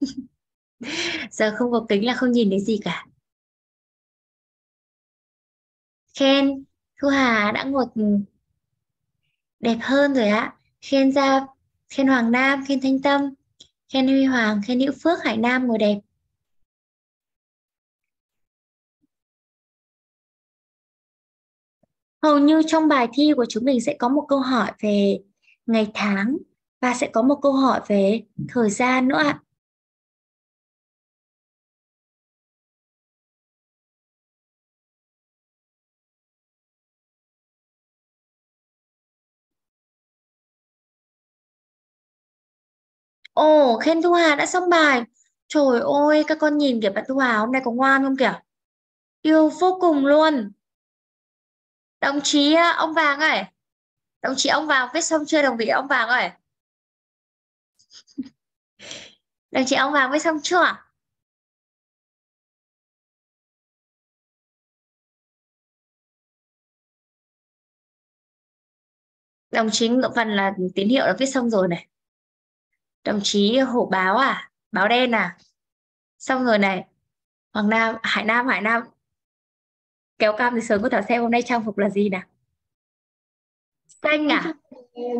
Giờ không có kính là không nhìn thấy gì cả. Khen, Thu Hà đã ngồi đẹp hơn rồi ạ. Khen Gia, khen Hoàng Nam, khen Thanh Tâm, khen Huy Hoàng, khen Hữu Phước, Hải Nam ngồi đẹp. Hầu như trong bài thi của chúng mình sẽ có một câu hỏi về ngày tháng và sẽ có một câu hỏi về thời gian nữa ạ. Ồ, khen Thu Hà đã xong bài. Trời ơi, các con nhìn kìa bạn Thu Hà hôm nay có ngoan không kìa? Yêu vô cùng luôn. Đồng chí à, ông Vàng ơi. Đồng chí ông Vàng viết xong chưa đồng vị ông Vàng ơi? Đồng chí ông Vàng viết xong chưa? Đồng chí Ngựa Văn là tín hiệu đã viết xong rồi này. Đồng chí Hổ Báo à? Báo đen à? Xong rồi này. Hoàng Nam, Hải Nam, Hải Nam kéo cam thì sớm có thể xem hôm nay trang phục là gì nào? Xanh à?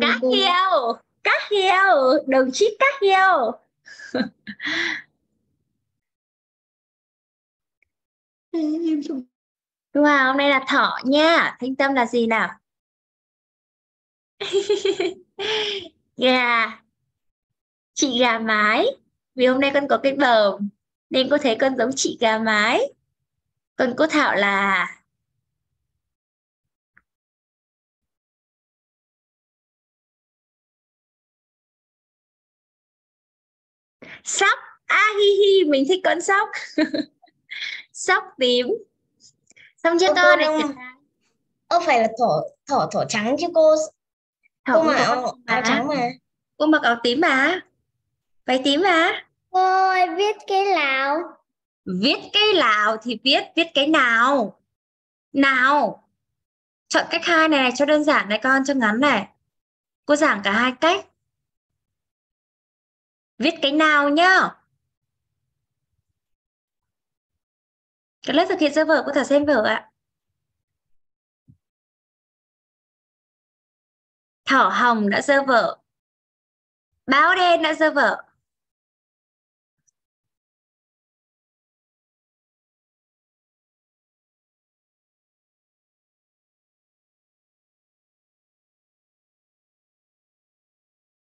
Cá heo cá heo đồng chí cá heo wow hôm nay là thỏ nha. Thanh tâm là gì nào? Gà. Chị gà mái. Vì hôm nay con có cái bờm nên cô thấy con giống chị gà mái còn cô Thảo là sóc. A à, hi hi mình thích con sóc. Sóc tím. Xong chưa con này? Ơ phải là thỏ thỏ thỏ trắng chứ cô? Thỏ cô mặc áo, áo trắng mà. Cô mặc áo tím mà. Váy tím mà. Cô viết cái nào viết cái nào thì viết viết cái nào? Nào? Chọn cách hai này, cho đơn giản này con, cho ngắn này. Cô giảng cả hai cách. Viết cái nào nhá? Cái lớp thực hiện sơ vở, cô thảo xem vở ạ. Thỏ hồng đã sơ vở. Báo đen đã sơ vở.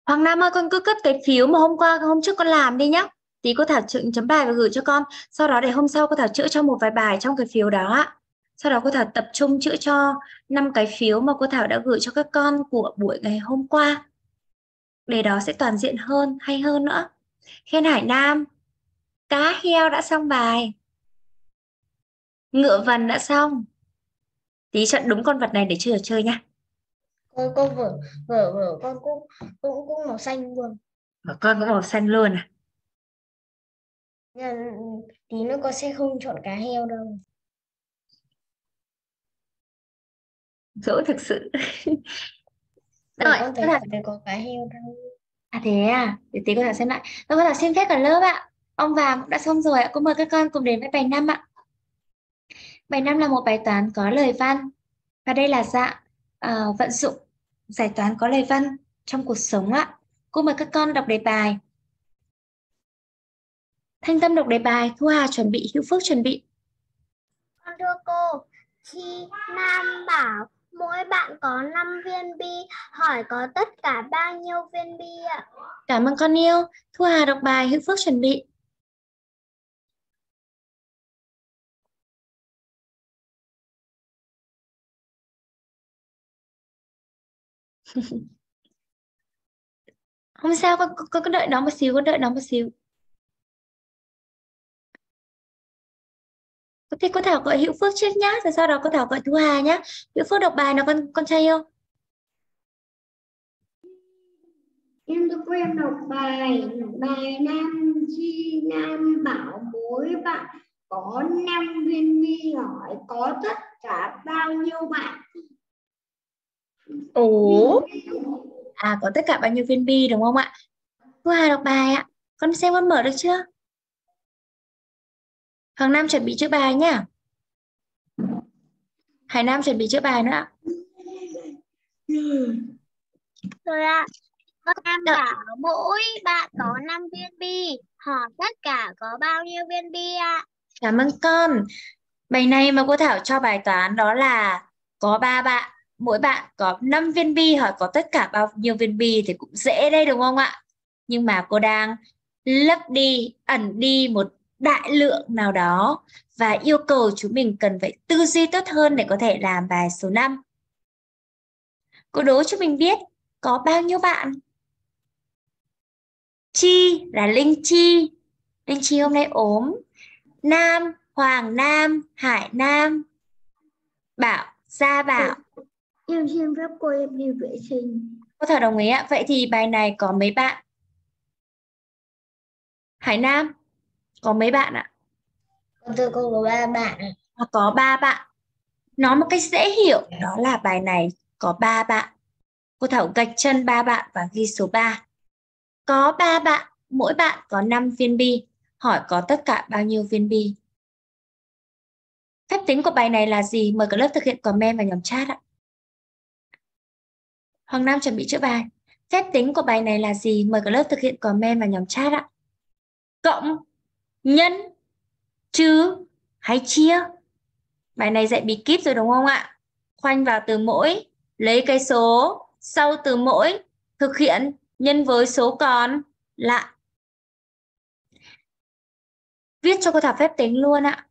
Hoàng Nam ơi con cứ cất cái phiếu mà hôm qua hôm trước con làm đi nhá. Tí cô Thảo chữ chấm bài và gửi cho con. Sau đó để hôm sau cô Thảo chữa cho một vài bài trong cái phiếu đó ạ. Sau đó cô Thảo tập trung chữa cho năm cái phiếu mà cô Thảo đã gửi cho các con của buổi ngày hôm qua. Để đó sẽ toàn diện hơn, hay hơn nữa. Khen Hải Nam. Cá heo đã xong bài. Ngựa vần đã xong. Tí chọn đúng con vật này để chơi chơi nha cô cô vở vở vở con cũng cũng cũng màu xanh luôn. Và con cũng màu xanh luôn à? Nhưng tí nữa con sẽ không chọn cá heo đâu. Dỗ thực sự. Rồi con thấy là... có cá heo đâu. À thế à? Để tí con thảo xem lại. Tôi có thể xin phép cả lớp ạ. Ông vàng cũng đã xong rồi ạ. Cô mời các con cùng đến với bài năm ạ. Bài năm là một bài toán có lời văn. Và đây là dạng uh, vận dụng giải toán có lời văn trong cuộc sống ạ. Cô mời các con đọc đề bài. Thanh Tâm đọc đề bài, Thu Hà chuẩn bị, Hữu Phước chuẩn bị. Con thưa cô, Chi Nam bảo mỗi bạn có 5 viên bi, hỏi có tất cả bao nhiêu viên bi ạ? Cảm ơn con yêu. Thu Hà đọc bài, Hữu Phước chuẩn bị. Không sao, con, con cứ đợi nó một xíu, con đợi nó một xíu. Thế cô Thảo gọi Hữu Phước trước nhá, rồi sau đó cô Thảo gọi Thu Hà nhá. Hữu Phước đọc bài nào con con trai yêu? Em thưa cô em đọc bài bài Nam Chi Nam bảo mỗi bạn có năm viên mi hỏi có tất cả bao nhiêu bạn? Ủa? À có tất cả bao nhiêu viên bi đúng không ạ? Thu Hà đọc bài ạ. Con xem con mở được chưa? Hoàng Nam chuẩn bị trước bài nhá. Hải Nam chuẩn bị trước bài nữa ạ. Rồi ạ. Con em bảo mỗi bạn có 5 viên bi, hỏi tất cả có bao nhiêu viên bi ạ? Cảm ơn con. Bài này mà cô Thảo cho bài toán đó là có 3 bạn, mỗi bạn có 5 viên bi hỏi có tất cả bao nhiêu viên bi thì cũng dễ đây đúng không ạ? Nhưng mà cô đang lấp đi, ẩn đi một đại lượng nào đó và yêu cầu chúng mình cần phải tư duy tốt hơn để có thể làm bài số 5. Cô đố cho mình biết có bao nhiêu bạn? Chi là Linh Chi. Linh Chi hôm nay ốm. Nam, Hoàng Nam, Hải Nam. Bảo, Gia Bảo. Em xin phép cô em đi vệ sinh. Cô Thảo đồng ý ạ. Vậy thì bài này có mấy bạn? Hải Nam, có mấy bạn ạ? Thưa cô có ba bạn. À, có ba bạn. Nói một cách dễ hiểu đó là bài này có ba bạn. Cô Thảo gạch chân ba bạn và ghi số 3. Có ba bạn, mỗi bạn có 5 viên bi. Hỏi có tất cả bao nhiêu viên bi? Phép tính của bài này là gì? Mời cả lớp thực hiện comment vào nhóm chat ạ. Hoàng Nam chuẩn bị chữa bài. Phép tính của bài này là gì? Mời cả lớp thực hiện comment vào nhóm chat ạ. Cộng, nhân, trừ hay chia? Bài này dạy bí kíp rồi đúng không ạ? Khoanh vào từ mỗi, lấy cái số, sau từ mỗi, thực hiện nhân với số còn lại. Viết cho cô Thảo phép tính luôn ạ.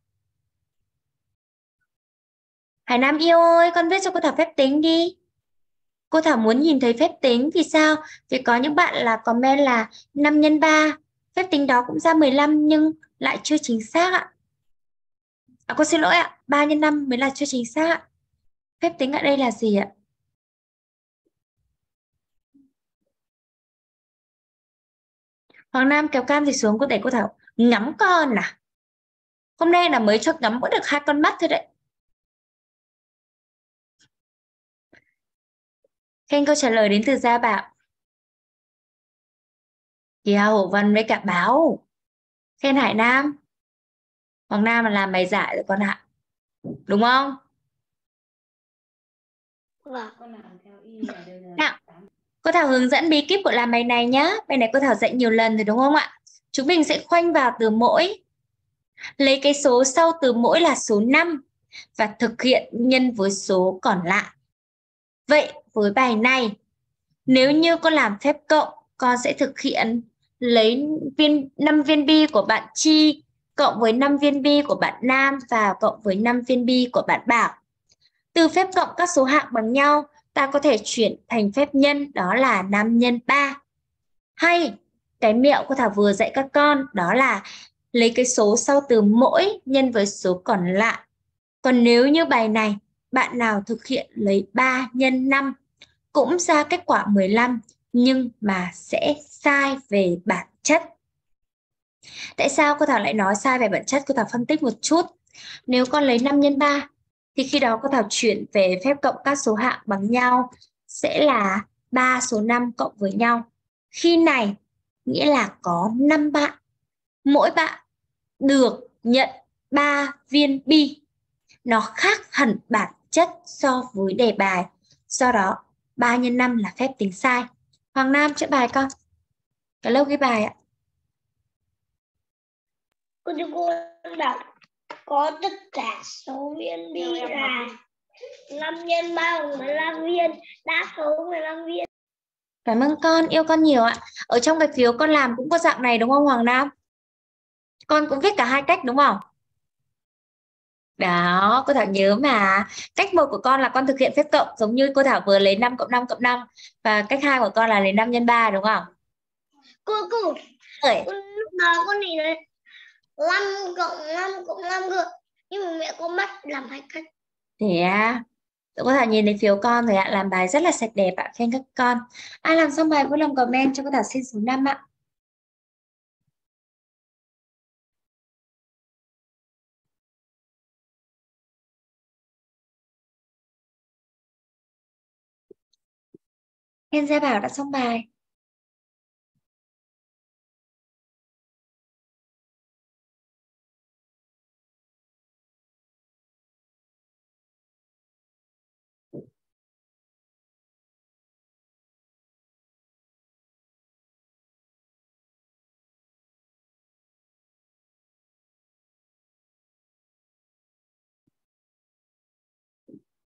Hải Nam yêu ơi, con viết cho cô Thảo phép tính đi. Cô Thảo muốn nhìn thấy phép tính vì sao? Vì có những bạn là comment là 5 nhân 3. Phép tính đó cũng ra 15 nhưng lại chưa chính xác ạ. À, cô xin lỗi ạ, 3 nhân 5 mới là chưa chính xác ạ. Phép tính ở đây là gì ạ? Hoàng Nam kéo cam gì xuống cô để cô Thảo ngắm con à? Hôm nay là mới cho ngắm có được hai con mắt thôi đấy. Khen câu trả lời đến từ Gia Bảo. Kìa Hổ Vân với cả Báo. Khen Hải Nam. Hoàng Nam là làm bài giải rồi con ạ. Đúng không? Vâng. Nào, cô Thảo hướng dẫn bí kíp của làm bài này nhá. Bài này cô Thảo dạy nhiều lần rồi đúng không ạ? Chúng mình sẽ khoanh vào từ mỗi. Lấy cái số sau từ mỗi là số 5 và thực hiện nhân với số còn lại. Vậy với bài này, nếu như con làm phép cộng, con sẽ thực hiện lấy viên 5 viên bi của bạn Chi cộng với 5 viên bi của bạn Nam và cộng với 5 viên bi của bạn Bảo. Từ phép cộng các số hạng bằng nhau, ta có thể chuyển thành phép nhân đó là 5 nhân 3. Hay cái mẹo cô Thảo vừa dạy các con đó là lấy cái số sau từ mỗi nhân với số còn lại. Còn nếu như bài này bạn nào thực hiện lấy 3 nhân 5 cũng ra kết quả 15 nhưng mà sẽ sai về bản chất. Tại sao cô Thảo lại nói sai về bản chất? Cô Thảo phân tích một chút. Nếu con lấy 5 x 3 thì khi đó cô Thảo chuyển về phép cộng các số hạng bằng nhau, sẽ là 3 số 5 cộng với nhau. Khi này, nghĩa là có 5 bạn. Mỗi bạn được nhận 3 viên bi. Nó khác hẳn bản chất so với đề bài. Do đó 3 x 5 là phép tính sai. Hoàng Nam chữa bài con. Cái lâu ghi bài ạ. Cô cho cô đọc có tất cả số viên bi là 5 nhân 3 15 viên, đa số 15 viên. Cảm ơn con, yêu con nhiều ạ. Ở trong cái phiếu con làm cũng có dạng này đúng không Hoàng Nam? Con cũng viết cả hai cách đúng không? Đó, cô Thảo nhớ mà. Cách một của con là con thực hiện phép cộng giống như cô Thảo vừa lấy 5 cộng 5 cộng 5 và cách hai của con là lấy 5 nhân 3 đúng không? cô cô Ơi, con lúc đó con nhìn thấy năm cộng năm cộng năm cơ nhưng mà mẹ con bắt làm hai cách thế à? Cô Thảo nhìn thấy phiếu con rồi ạ, làm bài rất là sạch đẹp ạ, khen các con. Ai làm xong bài vui lòng comment cho cô Thảo xin số 5 ạ. Hen Gia Bảo đã xong bài.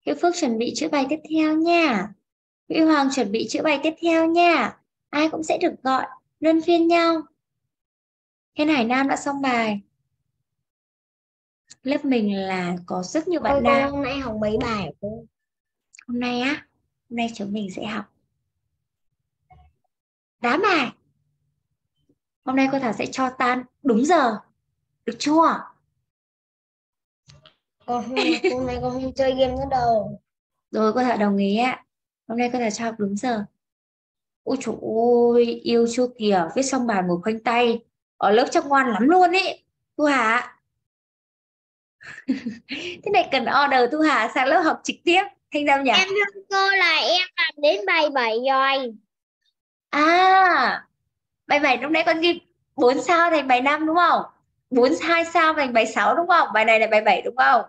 Hữu Phước chuẩn bị chữa bài tiếp theo nha. Huy Hoàng chuẩn bị chữa bài tiếp theo nha. Ai cũng sẽ được gọi, luân phiên nhau. Hen Hải Nam đã xong bài. Lớp mình là có rất nhiều bạn nam. hôm nay học mấy bài cô Hôm nay á, hôm nay chúng mình sẽ học đá bài. Hôm nay cô Thảo sẽ cho tan đúng giờ. Được chưa? hôm, hôm nay con không chơi game nữa đâu Rồi cô Thảo đồng ý ạ. Hôm nay cô Thảo cho học đúng giờ. Ôi trời ơi, yêu chưa kìa, viết xong bài ngồi khoanh tay. Ở lớp chắc ngoan lắm luôn ý. Thu Hà. Thế này cần order Thu Hà sang lớp học trực tiếp. Thanh Tâm nhỉ? em thưa cô là em làm đến bài bảy rồi À, bài 7 lúc nãy con ghi 4 sao thành bài 5 đúng không? 4 2 sao thành bài 6 đúng không? Bài này là bài 7 đúng không?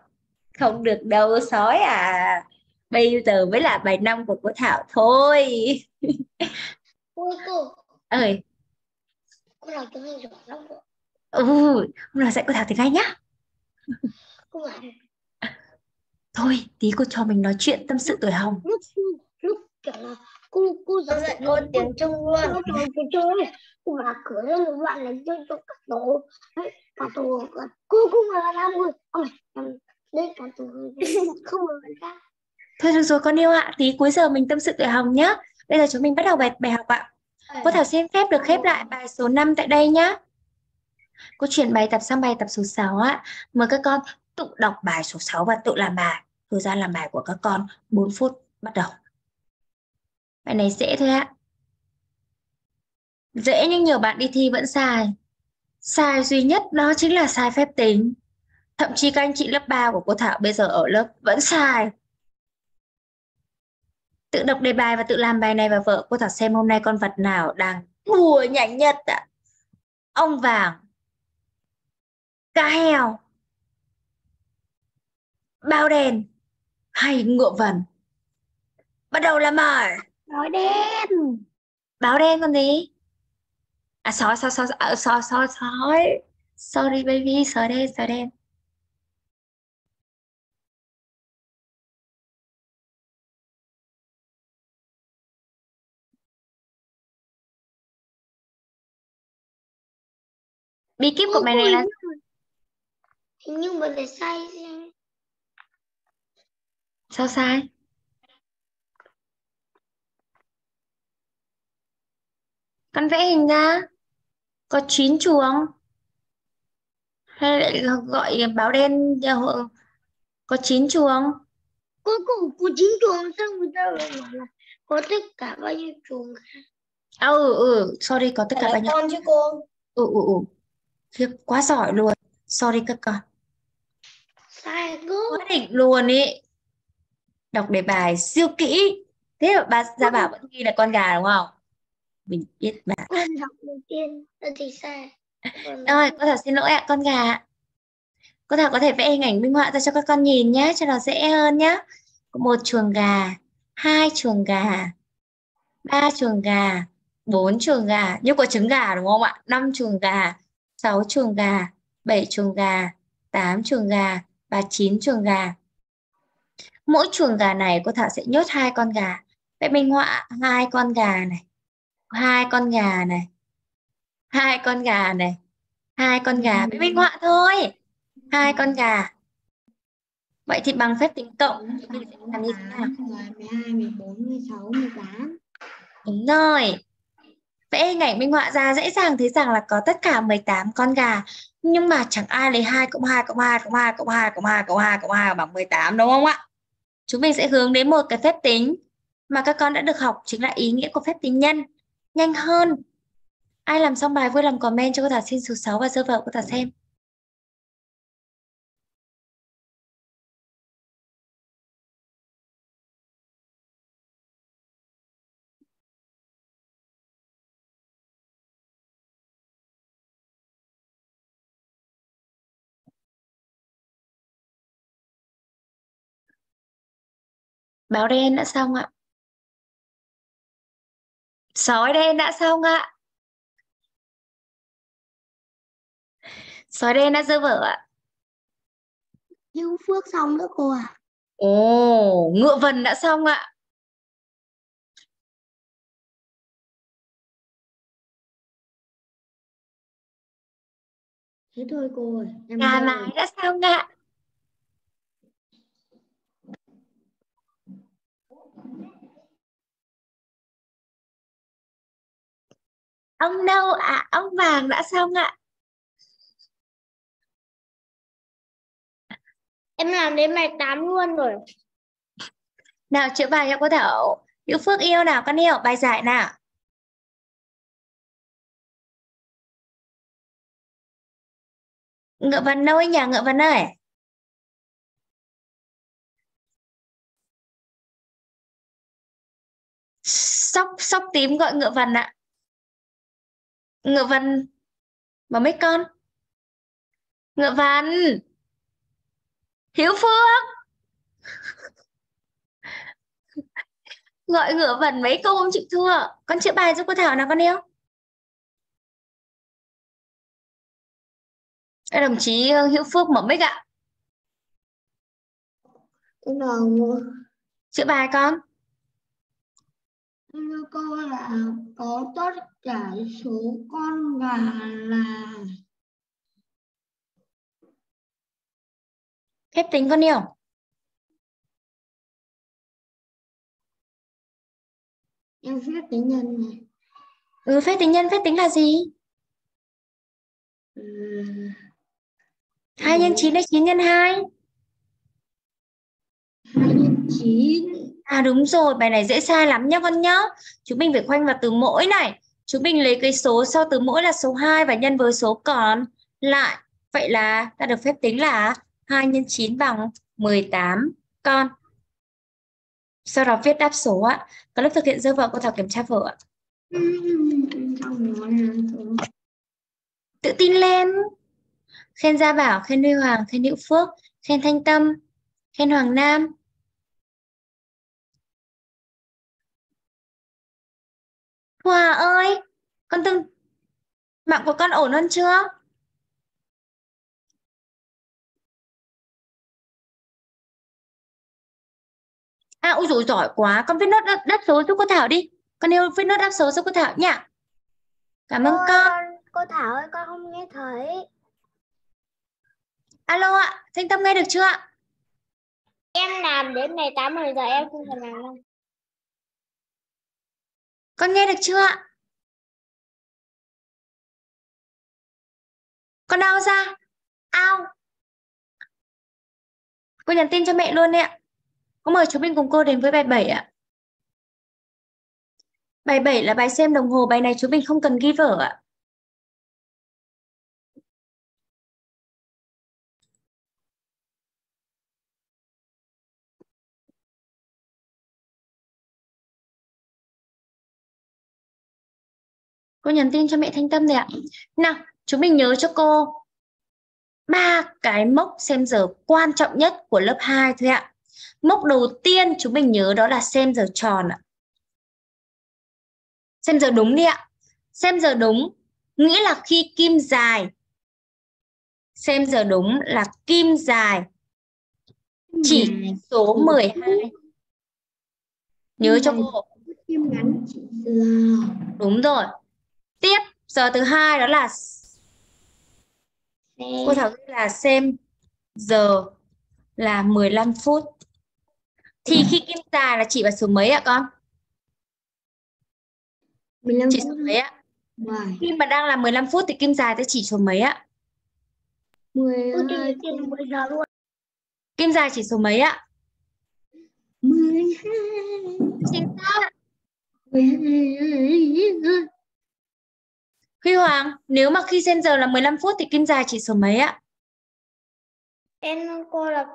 Không được đâu sói à. Bây giờ mới là bài 5 của cô Thảo thôi. cô cô. Ơi, cô làm tiếng Anh giỏi lắm cô ừ, hôm nào dạy cô Thảo tiếng Anh nhá. cô bảo Thôi, tí cô cho mình nói chuyện tâm sự tuổi hồng. lúc lúc kiểu là cô cô giáo dạy con tiếng Trung luôn. cô nói tiếng Trung ấy. Cô bảo cửa ra một bạn là chơi cho cả tổ đấy cả tổ cô cô mà làm rồi ôi đây cả tổ không mà ta Thôi được rồi con yêu ạ, tí cuối giờ mình tâm sự tuổi hồng nhá. Bây giờ chúng mình bắt đầu bài, bài học ạ. Cô Thảo xin phép được khép lại bài số 5 tại đây nhá. Cô chuyển bài tập sang bài tập số 6 á. Mời các con tự đọc bài số 6 và tự làm bài. Thời gian làm bài của các con 4 phút bắt đầu. Bài này dễ thôi ạ. Dễ nhưng nhiều bạn đi thi vẫn sai. Sai duy nhất đó chính là sai phép tính. Thậm chí các anh chị lớp 3 của cô Thảo bây giờ ở lớp vẫn sai. Tự đọc đề bài và tự làm bài này và vợ cô Thảo xem hôm nay con vật nào đang đùa nhanh nhất ạ. Ông vàng, cá heo, bao đen hay ngựa vằn. Bắt đầu làm bài. nói đen Báo đen con gì? À sói sói sói à, sói sói sói. Sorry baby, sói đen sói đen. Bí kíp của bài này là hình như mình lại sai xem sao sai? Con vẽ hình ra. Có chín chuồng. Hay lại gọi báo đen có chín chuồng. Cô cô cô chín chuồng sao người ta lại bảo là có tất cả bao nhiêu chuồng À, ừ ừ. Sorry có tất cả bao nhiêu con chứ? cô. Ừ ừ ừ Khiếp, quá giỏi luôn. Sorry các con. Sai quá đỉnh luôn ý. Đọc đề bài siêu kỹ. Thế mà bà Gia Bảo vẫn ghi là con gà đúng không? Mình biết mà. Con đọc đầu tiên là thì sai. Rồi cô Thảo xin lỗi ạ con gà. Cô Thảo có thể vẽ hình ảnh minh họa ra cho các con nhìn nhé cho nó dễ hơn nhé một chuồng gà hai chuồng gà ba chuồng gà bốn chuồng gà. Như quả trứng gà đúng không ạ? Năm chuồng gà sáu chuồng gà bảy chuồng gà tám chuồng gà và chín chuồng gà mỗi chuồng gà này cô Thảo sẽ nhốt hai con gà vậy mình họa hai con gà này hai con gà này hai con gà này hai con gà vậy mình họa thôi hai con gà Vậy thì bằng phép tính cộng mình sẽ làm như thế nào? 12, 14, 16, 18. Đúng rồi. Vẽ hình ảnh minh họa ra dễ dàng thấy rằng là có tất cả 18 con gà. Nhưng mà chẳng ai lấy 2 cộng 2 cộng 2 cộng 2 cộng 2 cộng 2 cộng 2 cộng 2 bằng 18 đúng không ạ? Chúng mình sẽ hướng đến một cái phép tính mà các con đã được học, chính là ý nghĩa của phép tính nhân. Nhanh hơn. Ai làm xong bài vui lòng comment cho cô Thảo xin số 6 và sơ vào cô Thảo xem. Báo đen đã xong ạ. Sói đen đã xong ạ. Sói đen đã dơ vở ạ. Hữu Phước xong nữa cô à. Ồ, ngựa vần đã xong ạ. Thế thôi cô ơi. Em Gà mái đã xong ạ. Ông nâu ạ, ông vàng đã xong ạ. Em làm đến bài 8 luôn rồi. Nào chữa bài cho cô Thảo. Hữu Phước yêu nào con yêu, bài giải nào. Ngựa vần đâu ấy nhỉ, ngựa vần ơi. Sóc sóc tím gọi ngựa vần ạ. Ngựa vần bảo mấy con. Ngựa vần. Hiếu Phước. Gọi ngựa vần mấy câu không chịu thua. Con chữa bài giúp cô Thảo nào con yêu. Đây, Đồng chí ờ, Hữu Phước mở mic ạ. Nào Chữa bài con. Thưa cô là có tất cả số con gà là Phép tính con yêu. em phép tính nhân này. Ừ, phép tính nhân, phép tính là gì? Ừ. hai nhân 9 là 9 nhân 2. hai nhân chín À đúng rồi, bài này dễ sai lắm nhá con nhá. Chúng mình phải khoanh vào từ mỗi này. Chúng mình lấy cái số sau từ mỗi là số 2 và nhân với số còn lại. Vậy là ta được phép tính là 2 nhân 9 bằng 18 con. Sau đó viết đáp số ạ. Có lớp thực hiện dơ vợ cô Thảo kiểm tra vợ ạ. Tự tin lên. Khen Gia Bảo, khen Huy Hoàng, khen Hữu Phước, khen Thanh Tâm, khen Hoàng Nam. Hòa ơi, con từng mạng của con ổn hơn chưa? À, ui dồi giỏi quá, con viết nốt đáp, đáp số giúp cô Thảo đi. Con yêu viết nốt đáp số giúp cô Thảo nhỉ? Cảm ơn con. Cô Thảo ơi con không nghe thấy. Alo ạ, Thanh Tâm nghe được chưa ạ? Em làm đến ngày 8 10 giờ em không cần làm đâu. Con nghe được chưa ạ? Con đau ra? Ao. Cô nhắn tin cho mẹ luôn đấy ạ. Cô mời chúng mình cùng cô đến với bài 7 ạ. Bài 7 là bài xem đồng hồ, bài này chúng mình không cần ghi vở ạ. Cô nhắn tin cho mẹ Thanh Tâm rồi ạ. Nào, chúng mình nhớ cho cô ba cái mốc xem giờ quan trọng nhất của lớp 2 thôi ạ. Mốc đầu tiên chúng mình nhớ đó là xem giờ tròn ạ. Xem giờ đúng đi ạ. Xem giờ đúng nghĩa là khi kim dài. Xem giờ đúng là kim dài chỉ số 12. Nhớ cho cô. kim ngắn chỉ giờ Đúng rồi. Tiếp giờ thứ hai đó là cô Thảo ghi là xem giờ là 15 phút. Thì khi kim dài là chỉ vào số mấy ạ con? 15 Chỉ số mấy ạ? Vâng. Khi mà đang là 15 phút thì kim dài sẽ chỉ số mấy ạ? 12 Ôi trời trên 10 giờ luôn. Kim dài chỉ số mấy ạ? 12 Chính xác. 12 Huy Hoàng, nếu mà khi xem giờ là 15 phút thì kim dài chỉ số mấy ạ? Em cô là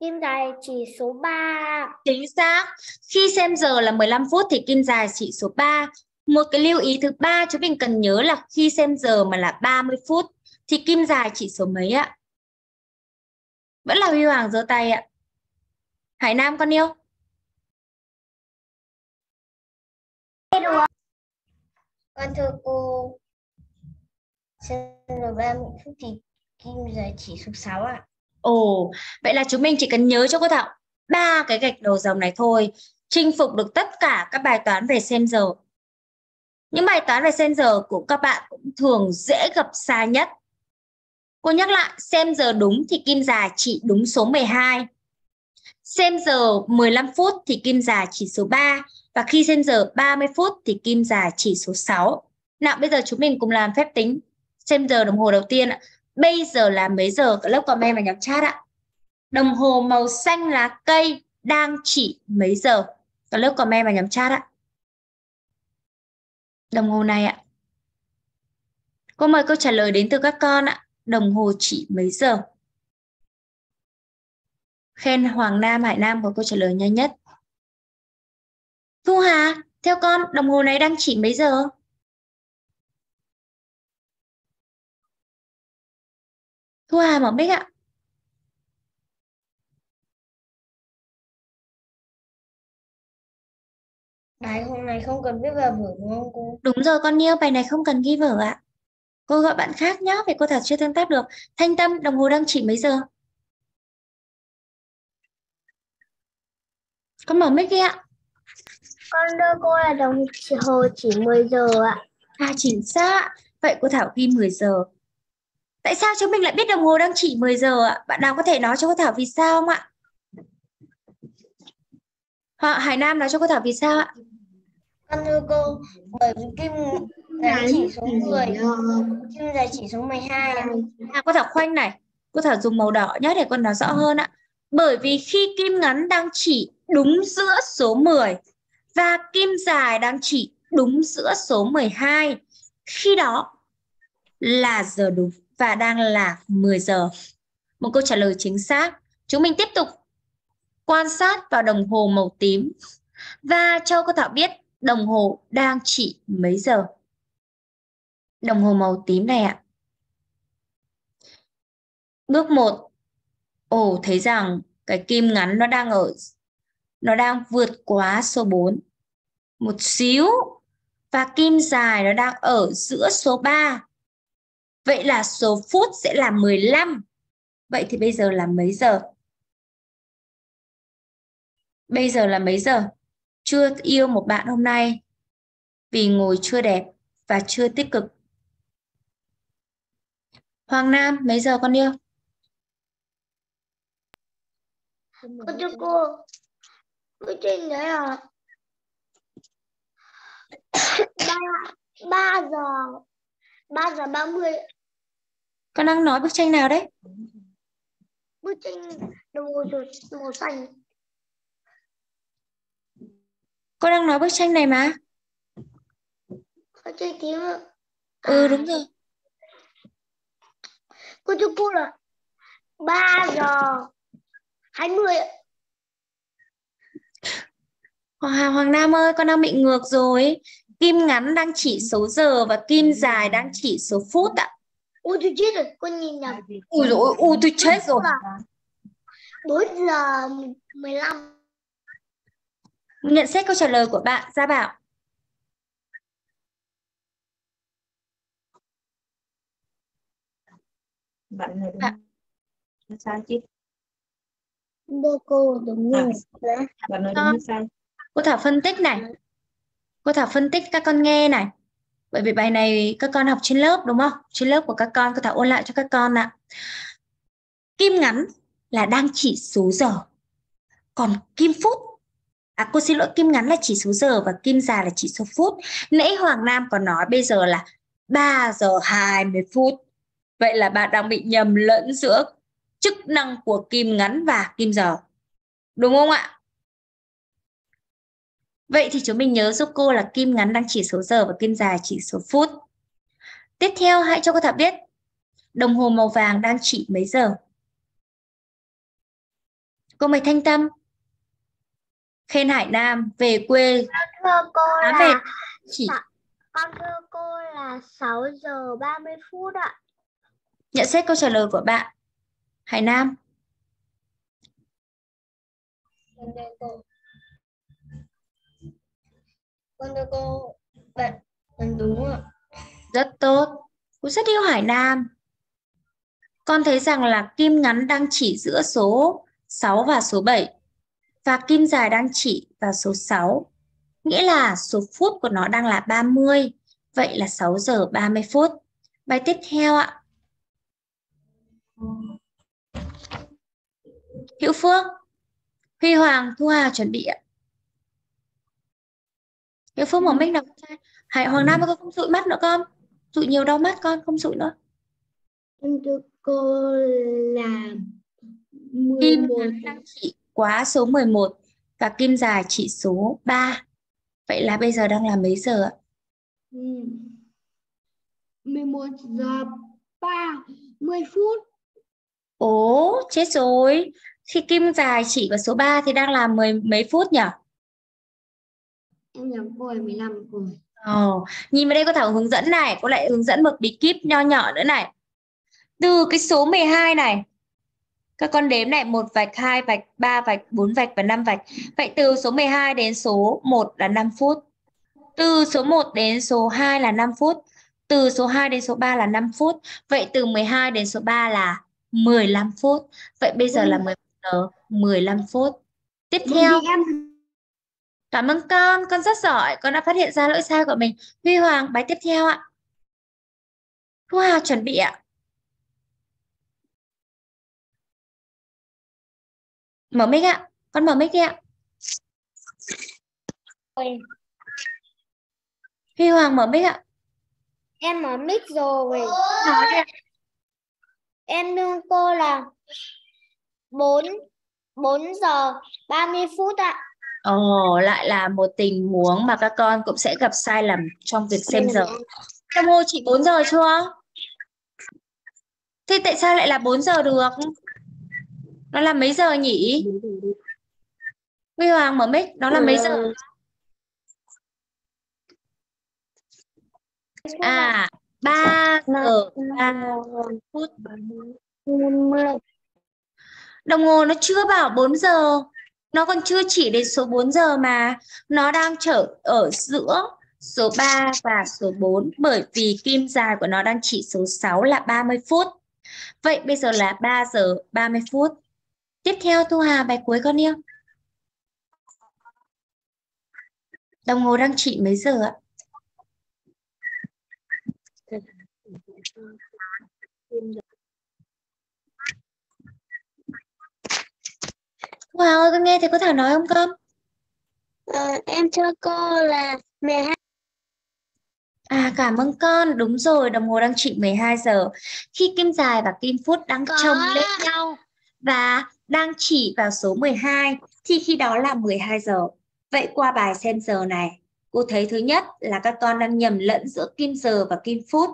kim dài chỉ số 3. Chính xác. Khi xem giờ là 15 phút thì kim dài chỉ số 3. Một cái lưu ý thứ ba chúng mình cần nhớ là khi xem giờ mà là 30 phút thì kim dài chỉ số mấy ạ? Vẫn là Huy Hoàng giơ tay ạ. Hải Nam con yêu. Con thưa cô, xem giờ 30 phút thì kim dài chỉ số 6 ạ. Ồ, vậy là chúng mình chỉ cần nhớ cho cô Thảo ba cái gạch đầu dòng này thôi, chinh phục được tất cả các bài toán về xem giờ. Những bài toán về xem giờ của các bạn cũng thường dễ gặp sai nhất. Cô nhắc lại, xem giờ đúng thì kim dài chỉ đúng số 12. Xem giờ 15 phút thì kim dài chỉ số 3 và khi xem giờ 30 phút thì kim dài chỉ số 6. Nào bây giờ chúng mình cùng làm phép tính xem giờ đồng hồ đầu tiên ạ. Bây giờ là mấy giờ? cả lớp comment và nhóm chat ạ. Đồng hồ màu xanh lá cây đang chỉ mấy giờ? Các lớp comment và nhóm chat ạ. Đồng hồ này ạ. Cô mời câu trả lời đến từ các con ạ. Đồng hồ chỉ mấy giờ? Khen Hoàng Nam, Hải Nam có câu trả lời nhanh nhất. Thu Hà, theo con, đồng hồ này đang chỉ mấy giờ? Thu Hà mở mic ạ. Bài hôm nay không cần viết vào vở đúng không cô? Đúng rồi con yêu, bài này không cần ghi vở ạ. Cô gọi bạn khác nhé, vì cô thật chưa tương tác được. Thanh Tâm, đồng hồ đang chỉ mấy giờ? Con mở mic đi ạ. Con đưa cô là đồng hồ chỉ 10 giờ ạ. À chính xác. Vậy cô Thảo ghi 10 giờ. Tại sao chúng mình lại biết đồng hồ đang chỉ 10 giờ ạ? Bạn nào có thể nói cho cô Thảo vì sao không ạ? Hoặc Hải Nam nói cho cô Thảo vì sao ạ? Con thưa cô, bởi vì kim dài chỉ số 10, kim dài chỉ số 12 ạ. À, cô Thảo khoanh này. Cô Thảo dùng màu đỏ nhé để con nói rõ hơn ạ. Bởi vì khi kim ngắn đang chỉ đúng giữa số 10 và kim dài đang chỉ đúng giữa số 12. Khi đó là giờ đúng và đang là 10 giờ. Một câu trả lời chính xác. Chúng mình tiếp tục quan sát vào đồng hồ màu tím và cho cô Thảo biết đồng hồ đang chỉ mấy giờ. Đồng hồ màu tím này ạ. Bước 1. Ồ, thấy rằng cái kim ngắn nó đang ở nó đang vượt quá số 4 một xíu và kim dài nó đang ở giữa số 3. Vậy là số phút sẽ là 15. Vậy thì bây giờ là mấy giờ? Bây giờ là mấy giờ? Chưa yêu một bạn hôm nay vì ngồi chưa đẹp và chưa tích cực. Hoàng Nam, mấy giờ con yêu? Cô thưa cô, bức trình đấy à ba ba giờ ba giờ ba mươi con đang nói bức tranh nào đấy? bức tranh đồng hồ màu xanh Con đang nói bức tranh này mà. bức tranh tím. Ừ đúng rồi. cô thưa cô là ba giờ hai mươi. Hoàng, Hoàng Nam ơi, con đang bị ngược rồi. Kim ngắn đang chỉ số giờ và kim dài đang chỉ số phút ạ. Ôi tôi chết rồi con nhìn nhầm Ui dồi ôi, ui tôi chết rồi. bốn giờ mười lăm Nhận xét câu trả lời của bạn, Gia Bảo. bạn này À. đúng sai chứ đưa cô đúng À. rồi bạn nói đúng hay sai Cô Thảo phân tích này. Cô Thảo phân tích các con nghe này. Bởi vì bài này các con học trên lớp đúng không? Trên lớp của các con, cô Thảo ôn lại cho các con ạ. Kim ngắn là đang chỉ số giờ. Còn kim phút, à cô xin lỗi kim ngắn là chỉ số giờ và kim dài là chỉ số phút. Nãy Hoàng Nam còn nói bây giờ là 3 giờ 20 phút. Vậy là bạn đang bị nhầm lẫn giữa chức năng của kim ngắn và kim giờ. Đúng không ạ? Vậy thì chúng mình nhớ giúp cô là kim ngắn đang chỉ số giờ và kim dài chỉ số phút. Tiếp theo hãy cho cô Thảo biết đồng hồ màu vàng đang chỉ mấy giờ? Cô mời Thanh Tâm. Khen Hải Nam về quê thưa cô Á là về chỉ con thưa cô là 6 giờ 30 phút ạ. nhận xét câu trả lời của bạn. Hải Nam. Con thưa cô bạn đúng ạ. Rất tốt. Cô rất yêu Hải Nam. Con thấy rằng là kim ngắn đang chỉ giữa số 6 và số 7 và kim dài đang chỉ vào số 6. Nghĩa là số phút của nó đang là 30. Vậy là 6 giờ 30 phút. Bài tiếp theo ạ. Hữu Phước. Huy Hoàng, Thu Hà chuẩn bị ạ. Hữu Phước mở mic nào con trai. Hải Hoàng Nam ơi, con không dụi mắt nữa con. Dụi nhiều đau mắt con, không dụi nữa. Thưa cô là Kim 11 ngắn đang chỉ quá số 11 và kim dài chỉ số 3. Vậy là bây giờ đang là mấy giờ ạ? ừ. 11 giờ 30 phút. Ố, chết rồi. Khi kim dài chỉ vào số 3 thì đang là mười mấy phút nhỉ? Em cô là 15 rồi. Ồ, nhìn vào đây có thảo hướng dẫn này, cô lại hướng dẫn một bí kíp nho nhỏ nữa này. Từ cái số 12 này, các con đếm này, một vạch, hai vạch, ba vạch, bốn vạch và năm vạch. Vậy từ số 12 đến số 1 là 5 phút. Từ số 1 đến số 2 là 5 phút. Từ số 2 đến số 3 là 5 phút. Vậy từ 12 đến số 3 là 15 phút. Vậy bây giờ là 11 giờ 15 phút. Tiếp theo, em Cảm ơn con, con rất giỏi, con đã phát hiện ra lỗi sai của mình. Huy Hoàng, bài tiếp theo ạ. Thu Hà chuẩn bị ạ. Mở mic ạ, con mở mic đi ạ. Huy Hoàng mở mic ạ. Em mở mic rồi. Nói đi ạ. Em thưa cô là 4 4 giờ 30 phút ạ. Ồ, lại là một tình huống mà các con cũng sẽ gặp sai lầm trong việc xem giờ. Đồng hồ chỉ 4 giờ chưa? Thế tại sao lại là 4 giờ được? Nó là mấy giờ nhỉ? Huy Hoàng mở mic, nó là mấy giờ? À, 3 giờ 3 phút. Đồng hồ nó chưa bảo 4 giờ. Nó còn chưa chỉ đến số 4 giờ mà. Nó đang trở ở giữa số 3 và số 4 bởi vì kim dài của nó đang chỉ số 6 là 30 phút. Vậy bây giờ là 3 giờ 30 phút. Tiếp theo, Thu Hà, bài cuối con yêu. Đồng hồ đang chỉ mấy giờ ạ? Thu ơi, con nghe thấy có Thảo nói không con? Ờ, em thưa cô là 12 À cảm ơn con, đúng rồi, đồng hồ đang chỉ 12 giờ. Khi kim dài và kim phút đang Có. chồng lên nhau và đang chỉ vào số 12 thì khi đó là 12 giờ. Vậy qua bài xem giờ này, cô thấy thứ nhất là các con đang nhầm lẫn giữa kim giờ và kim phút.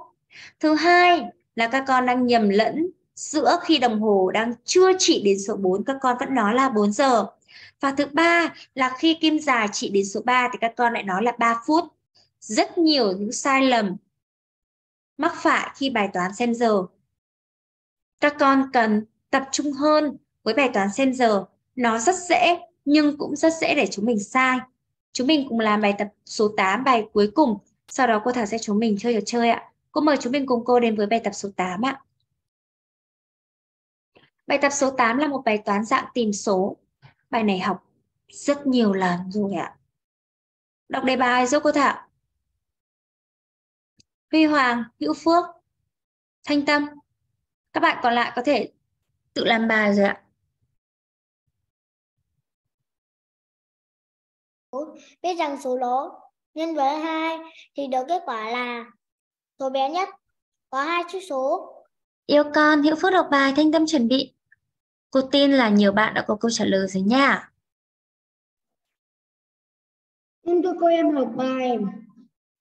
Thứ hai là các con đang nhầm lẫn giữa khi đồng hồ đang chưa chỉ đến số 4 các con vẫn nói là 4 giờ. Và thứ ba là khi kim dài chỉ đến số 3 thì các con lại nói là 3 phút. Rất nhiều những sai lầm mắc phải khi bài toán xem giờ. Các con cần tập trung hơn với bài toán xem giờ. Nó rất dễ, nhưng cũng rất dễ để chúng mình sai. Chúng mình cùng làm bài tập số 8 bài cuối cùng. Sau đó cô Thảo sẽ chúng mình chơi trò chơi ạ. Cô mời chúng mình cùng cô đến với bài tập số 8 ạ. Bài tập số 8 là một bài toán dạng tìm số. Bài này học rất nhiều lần rồi ạ. Đọc đề bài giúp cô Thảo. Huy Hoàng, Hữu Phước, Thanh Tâm. Các bạn còn lại có thể tự làm bài rồi ạ. Biết rằng số lỗ nhân với 2 thì được kết quả là số bé nhất có hai chữ số Yêu con, Hữu Phước đọc bài, Thanh Tâm chuẩn bị. Cô tin là nhiều bạn đã có câu trả lời rồi nha. Xin thưa cô em học bài.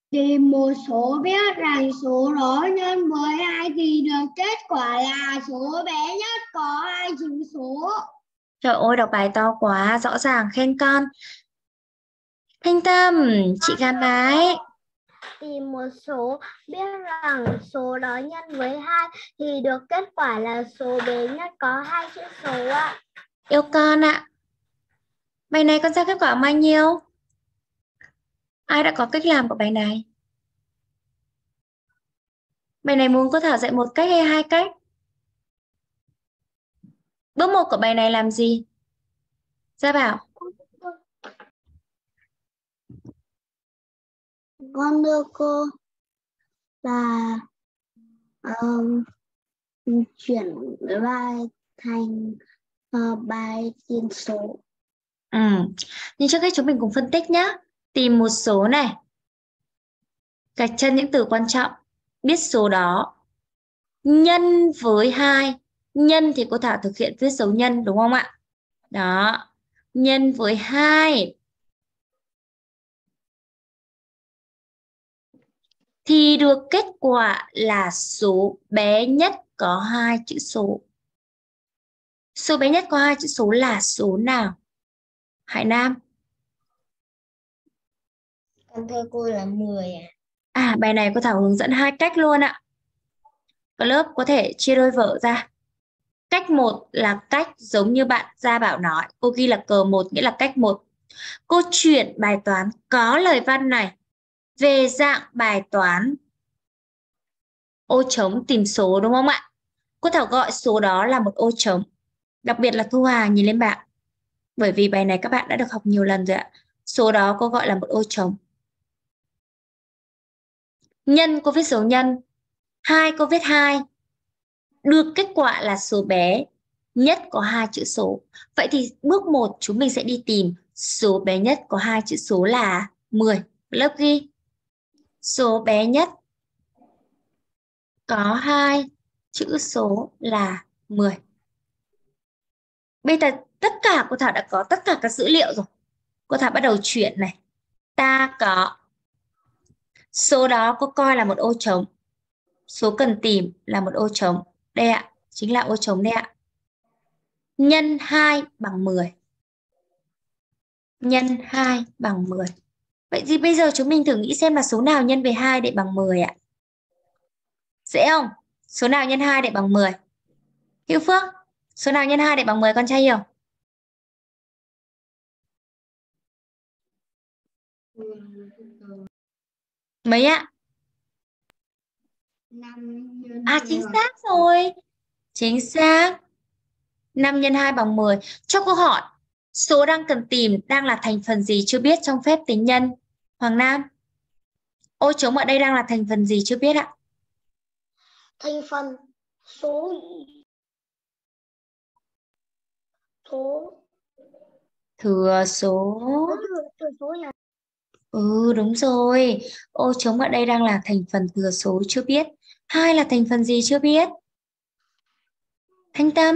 Tìm một số biết rằng số đó nhân với hai thì được kết quả là số bé nhất có hai chữ số. Trời ơi, đọc bài to quá, rõ ràng khen con. Thanh Tâm, chị gắn bài. Tìm một số, biết rằng số đó nhân với 2 thì được kết quả là số bé nhất có hai chữ số ạ. Yêu con ạ. Bài này con ra kết quả bao nhiêu? Ai đã có cách làm của bài này? Bài này muốn cô Thảo dạy một cách hay hai cách? Bước một của bài này làm gì? Gia Bảo. Con đưa cô là um, chuyển bài thành uh, bài tiền số. Ừ. Nhưng trước hết chúng mình cùng phân tích nhé. Tìm một số này. Gạch chân những từ quan trọng. Biết số đó. Nhân với hai, Nhân thì cô Thảo thực hiện viết dấu nhân đúng không ạ? Đó. Nhân với hai. Thì được kết quả là số bé nhất có hai chữ số. Số bé nhất có hai chữ số là số nào? Hải Nam. Con thưa cô là 10 ạ. À, bài này cô Thảo hướng dẫn hai cách luôn ạ. Cả lớp có thể chia đôi vở ra. Cách một là cách giống như bạn Gia Bảo nói. Cô ghi là cờ một nghĩa là cách một. Cô chuyển bài toán có lời văn này về dạng bài toán ô trống tìm số, đúng không ạ? Cô Thảo gọi số đó là một ô trống. Đặc biệt là Thu Hà, nhìn lên bạn. Bởi vì bài này các bạn đã được học nhiều lần rồi ạ. Số đó cô gọi là một ô trống. Nhân, cô viết số nhân. Hai, cô viết hai. Được kết quả là số bé, nhất có hai chữ số. Vậy thì bước 1 chúng mình sẽ đi tìm số bé nhất có hai chữ số là 10. Lớp ghi. Số bé nhất có hai chữ số là 10. Bây giờ tất cả cô Thảo đã có tất cả các dữ liệu rồi. Cô Thảo bắt đầu chuyển này. Ta có số đó cô coi là một ô trống. Số cần tìm là một ô trống. Đây ạ, chính là ô trống đây ạ. Nhân 2 bằng 10. Nhân 2 bằng 10. Vậy thì bây giờ chúng mình thử nghĩ xem là số nào nhân với 2 để bằng 10 ạ? Dễ không? Số nào nhân 2 để bằng 10? Hữu Phước, số nào nhân 2 để bằng 10 con trai hiểu? Mấy ạ? À chính xác rồi. Chính xác. 5 nhân 2 bằng 10. Cho câu hỏi, số đang cần tìm đang là thành phần gì chưa biết trong phép tính nhân? Hoàng Nam. Ô trống ở đây đang là thành phần gì chưa biết ạ? Thành phần số số Thừa số. thừa, thừa số là Ừ đúng rồi. Ô trống ở đây đang là thành phần thừa số chưa biết. Hai là thành phần gì chưa biết? Thanh Tâm.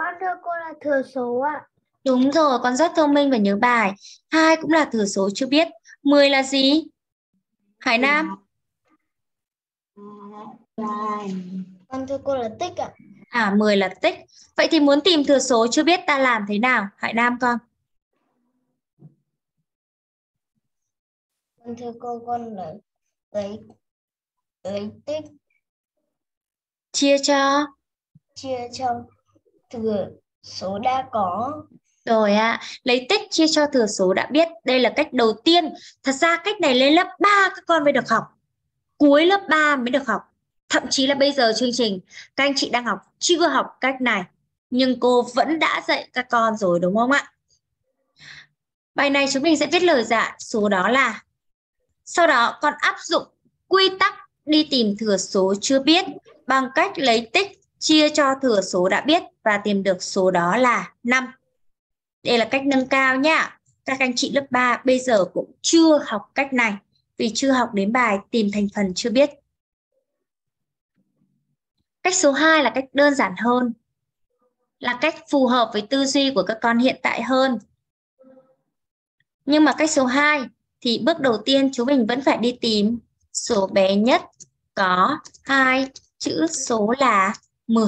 Con thưa cô là thừa số ạ. Đúng rồi, con rất thông minh và nhớ bài. Hai cũng là thừa số chưa biết. 10 là gì? Hải Nam. Con thưa cô là tích ạ. À 10 là tích. Vậy thì muốn tìm thừa số chưa biết ta làm thế nào? Hải Nam con. Con thưa cô con lấy lấy lấy tích Chia cho. chia cho thừa số đã có Rồi ạ, lấy tích chia cho thừa số đã biết. Đây là cách đầu tiên. Thật ra cách này lên lớp 3 các con mới được học. Cuối lớp 3 mới được học. Thậm chí là bây giờ chương trình các anh chị đang học chưa học cách này. Nhưng cô vẫn đã dạy các con rồi đúng không ạ? Bài này chúng mình sẽ viết lời giải số đó là Sau đó con áp dụng quy tắc đi tìm thừa số chưa biết bằng cách lấy tích chia cho thừa số đã biết và tìm được số đó là 5. Đây là cách nâng cao nhá. Các anh chị lớp 3 bây giờ cũng chưa học cách này, vì chưa học đến bài tìm thành phần chưa biết. Cách số 2 là cách đơn giản hơn. Là cách phù hợp với tư duy của các con hiện tại hơn. Nhưng mà cách số 2 thì bước đầu tiên chúng mình vẫn phải đi tìm số bé nhất có hai chữ số là 10.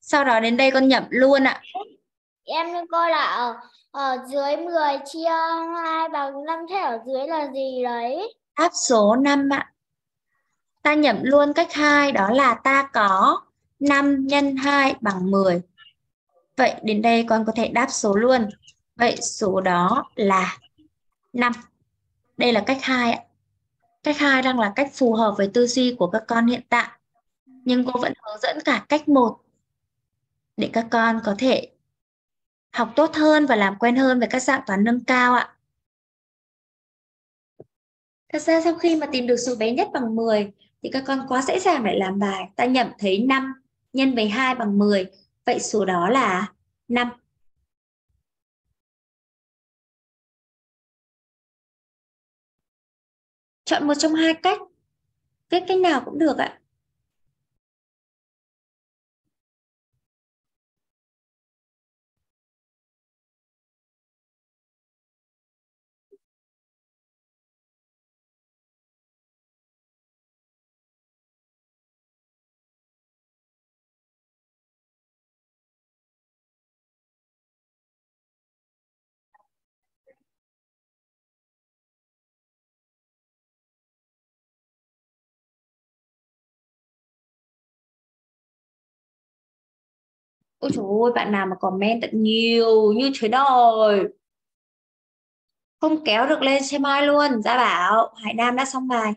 Sau đó đến đây con nhẩm luôn ạ. Em nên coi là ở, ở dưới 10 chia 2 bằng 5 thế ở dưới là gì đấy? Đáp số 5 ạ. Ta nhẩm luôn cách 2 đó là ta có 5 nhân 2 bằng 10. Vậy đến đây con có thể đáp số luôn. Vậy số đó là 5. Đây là cách 2 ạ. Cách 2 đang là cách phù hợp với tư duy của các con hiện tại. Nhưng cô vẫn hướng dẫn cả cách một để các con có thể học tốt hơn và làm quen hơn với các dạng toán nâng cao ạ. Thật ra sau khi mà tìm được số bé nhất bằng 10 thì các con quá dễ dàng để làm bài. Ta nhẩm thấy 5 nhân với 2 bằng 10. Vậy số đó là 5. Chọn một trong hai cách. Viết cách nào cũng được ạ. Ôi trời ơi, bạn nào mà comment tận nhiều như thế đời. Không kéo được lên xem mai luôn. Gia Bảo, Hải Nam đã xong bài.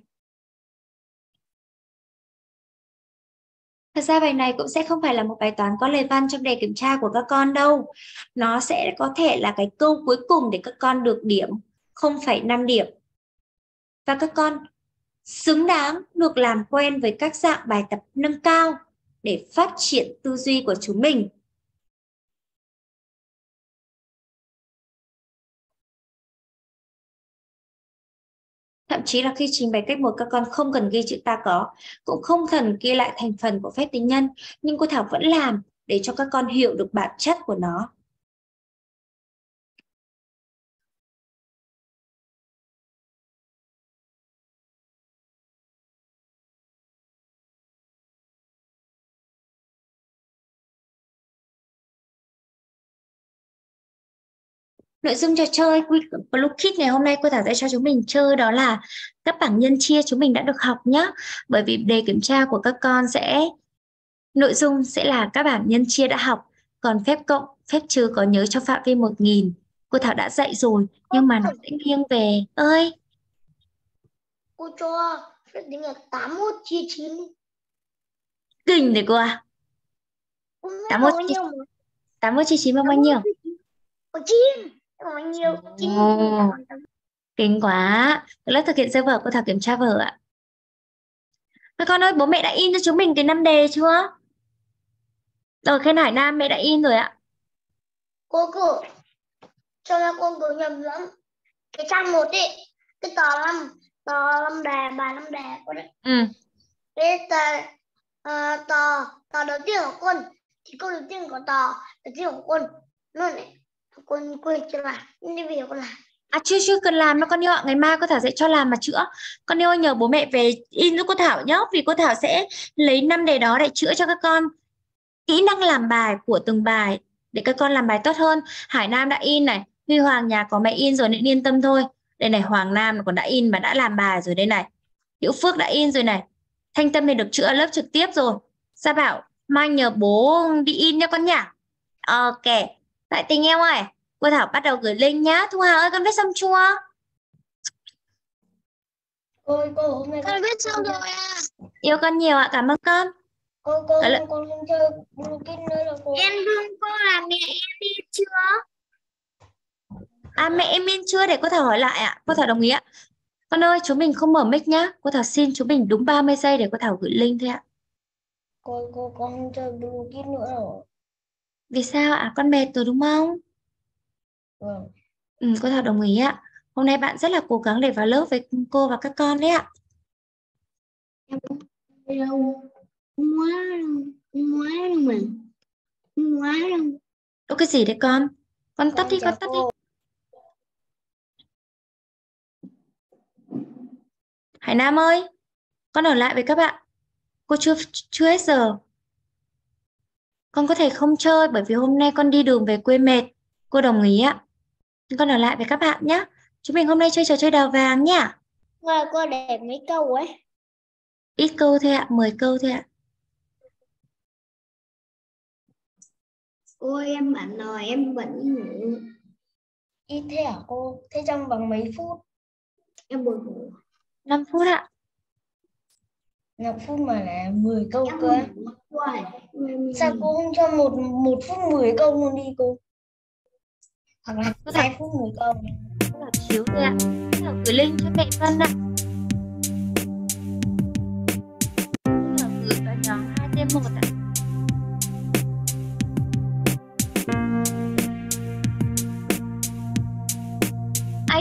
Thật ra bài này cũng sẽ không phải là một bài toán có lời văn trong đề kiểm tra của các con đâu. Nó sẽ có thể là cái câu cuối cùng để các con được điểm 0,5 điểm. Và các con xứng đáng được làm quen với các dạng bài tập nâng cao để phát triển tư duy của chúng mình. Thậm chí là khi trình bày cách một các con không cần ghi chữ ta có, cũng không cần ghi lại thành phần của phép tính nhân, nhưng cô Thảo vẫn làm để cho các con hiểu được bản chất của nó. Nội dung trò chơi Blue Kit ngày hôm nay cô Thảo sẽ cho chúng mình chơi đó là các bảng nhân chia chúng mình đã được học nhé. Bởi vì đề kiểm tra của các con sẽ nội dung sẽ là các bảng nhân chia đã học. Còn phép cộng, phép trừ có nhớ cho phạm vi 1000. Cô Thảo đã dạy rồi nhưng mà nó sẽ nghiêng về. Ơi. Cô cho phép tính là 81 chia 9. Kinh đấy cô à. 81 chia, 81 chia 9 bằng bao nhiêu? 9 bao nhiêu Ồ, kinh quá. Lớp thực hiện vở cô Thảo kiểm tra vở ạ. Các con ơi, bố mẹ đã in cho chúng mình cái năm đề chưa? Rồi, khen Hải Nam mẹ đã in rồi ạ. Cô cứ cho là con cứ nhầm lắm. Cái trang một đi, cái tờ năm, tờ năm đề, bài năm đề con đấy. Ừ. Cái tờ, uh, tờ, tờ đầu tiên của con, thì câu đầu tiên của tờ đầu tiên của con. Nó này, con quên chưa làm đi về con làm À chưa chưa cần làm đâu con yêu ạ, ngày mai cô Thảo sẽ cho làm mà chữa. Con yêu nhờ bố mẹ về in giúp cô Thảo nhé, vì cô Thảo sẽ lấy năm đề đó để chữa cho các con kỹ năng làm bài của từng bài để các con làm bài tốt hơn. Hải Nam đã in này, Huy Hoàng nhà có mẹ in rồi nên yên tâm thôi. Đây này Hoàng Nam còn đã in và đã làm bài rồi đây này. Hữu Phước đã in rồi này. Thanh Tâm thì được chữa lớp trực tiếp rồi. Sa Bảo, mai nhờ bố đi in nha con nhỉ? Ok. Tại tình em ơi, cô Thảo bắt đầu gửi link nhá. Thu Hà ơi, con viết xong chưa? Ôi cô hôm nay con viết xong rồi à. Yêu con nhiều ạ, cảm ơn con. Cô cô là- con không chơi bluekin nữa rồi cô. Em thương cô là mẹ em đi chưa? À mẹ em in chưa để cô Thảo hỏi lại ạ. Cô Thảo đồng ý ạ. Con ơi, chúng mình không mở mic nhá. Cô Thảo xin chúng mình đúng 30 giây để cô Thảo gửi link thôi ạ. cô cô con chơi blue kit nữa rồi Vì sao ạ? Con mệt rồi đúng không? vâng Ừ, cô Thảo đồng ý ạ. Hôm nay bạn rất là cố gắng để vào lớp với cô và các con đấy ạ. đâu quá quá mà quá Ủa cái gì đấy con? Con tắt đi, con tắt đi. Hải Nam ơi, con ở lại với các bạn. Cô chưa chưa hết giờ. Con có thể không chơi bởi vì hôm nay con đi đường về quê mệt. Cô đồng ý ạ. Con ở lại với các bạn nhé. Chúng mình hôm nay chơi trò chơi đào vàng nhá. Và cô đẹp mấy câu ấy Ít câu thôi ạ, 10 câu thôi ạ. cô em bạn nói em vẫn ngủ ít thế hả cô thế trong vòng mấy phút em buồn ngủ 5 phút ạ. 5 phút mà là 10 câu cơ buồn ngủ rồi. sao cô không cho một một phút 10 câu luôn đi cô hoặc là Thảo- hai phút 10 câu Cô Thảo chiếu thôi ạ. Cô Thảo gửi link cho mẹ Vân ạ. Cô Thảo gửi vào nhóm 2T1 ạ.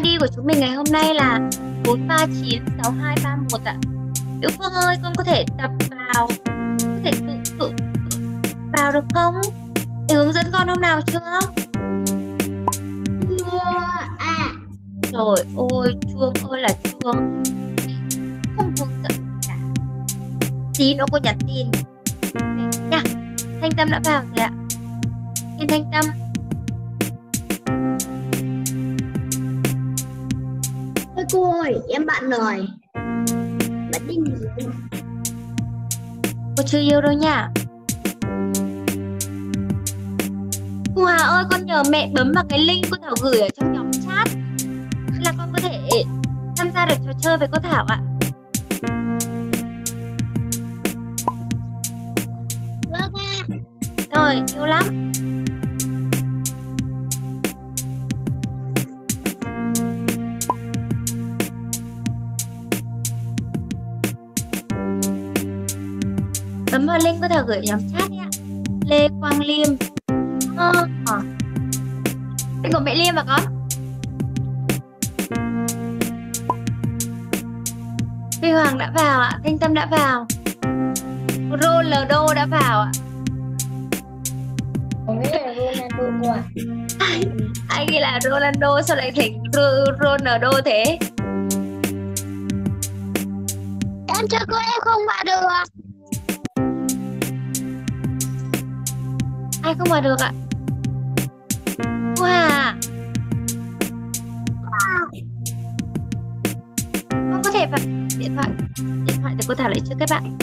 ID của chúng mình ngày hôm nay là 4396231 ạ. Tiểu Phương ơi, con có thể tập vào, có thể tự tự, tự vào được không? Để hướng dẫn con hôm nào chưa? à. Trời ơi, chuông ơi là chuông Không hướng dẫn cả. Tí nữa cô nhắn tin. Nha, Thanh Tâm đã vào rồi ạ. Xin Thanh Tâm. Ôi cô ơi em bạn rồi Cô chưa yêu đâu nha. Thu Hà ơi, con nhờ mẹ bấm vào cái link cô Thảo gửi ở trong nhóm chat. Là con có thể tham gia được trò chơi với cô Thảo ạ vâng ạ. Rồi, yêu lắm. Bấm vào link có thể gửi nhóm chat nhé. Lê Quang Liêm. Ờ à. Link của mẹ Liêm mà con Huy Hoàng đã vào ạ Thanh Tâm đã vào. Ronaldo đã vào ạ. Ronaldo cô ạ Ai ghi là Ronaldo sao lại thành Ro- Ronaldo thế? em cho cô em không vào được Ai không vào được ạ? Wow. Con có thể vào điện thoại điện thoại để cô Thảo lại cho các bạn.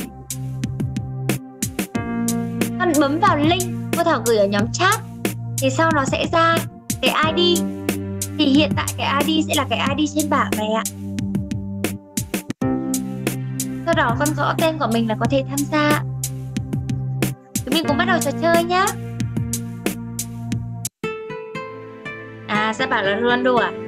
Con bấm vào link, cô Thảo gửi ở nhóm chat, thì sau nó sẽ ra cái ID thì hiện tại cái ID sẽ là cái ID trên bảng này ạ. Sau đó con gõ tên của mình là có thể tham gia. Chúng mình cũng bắt đầu trò chơi nhé. À, sẽ bảo là Ronaldo à? về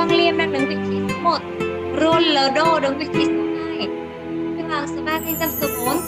Quang Liêm đang đứng vị trí số 1 Ronaldo đứng vị trí số 2 Huy Hoàng số 3 Thanh Tâm số 4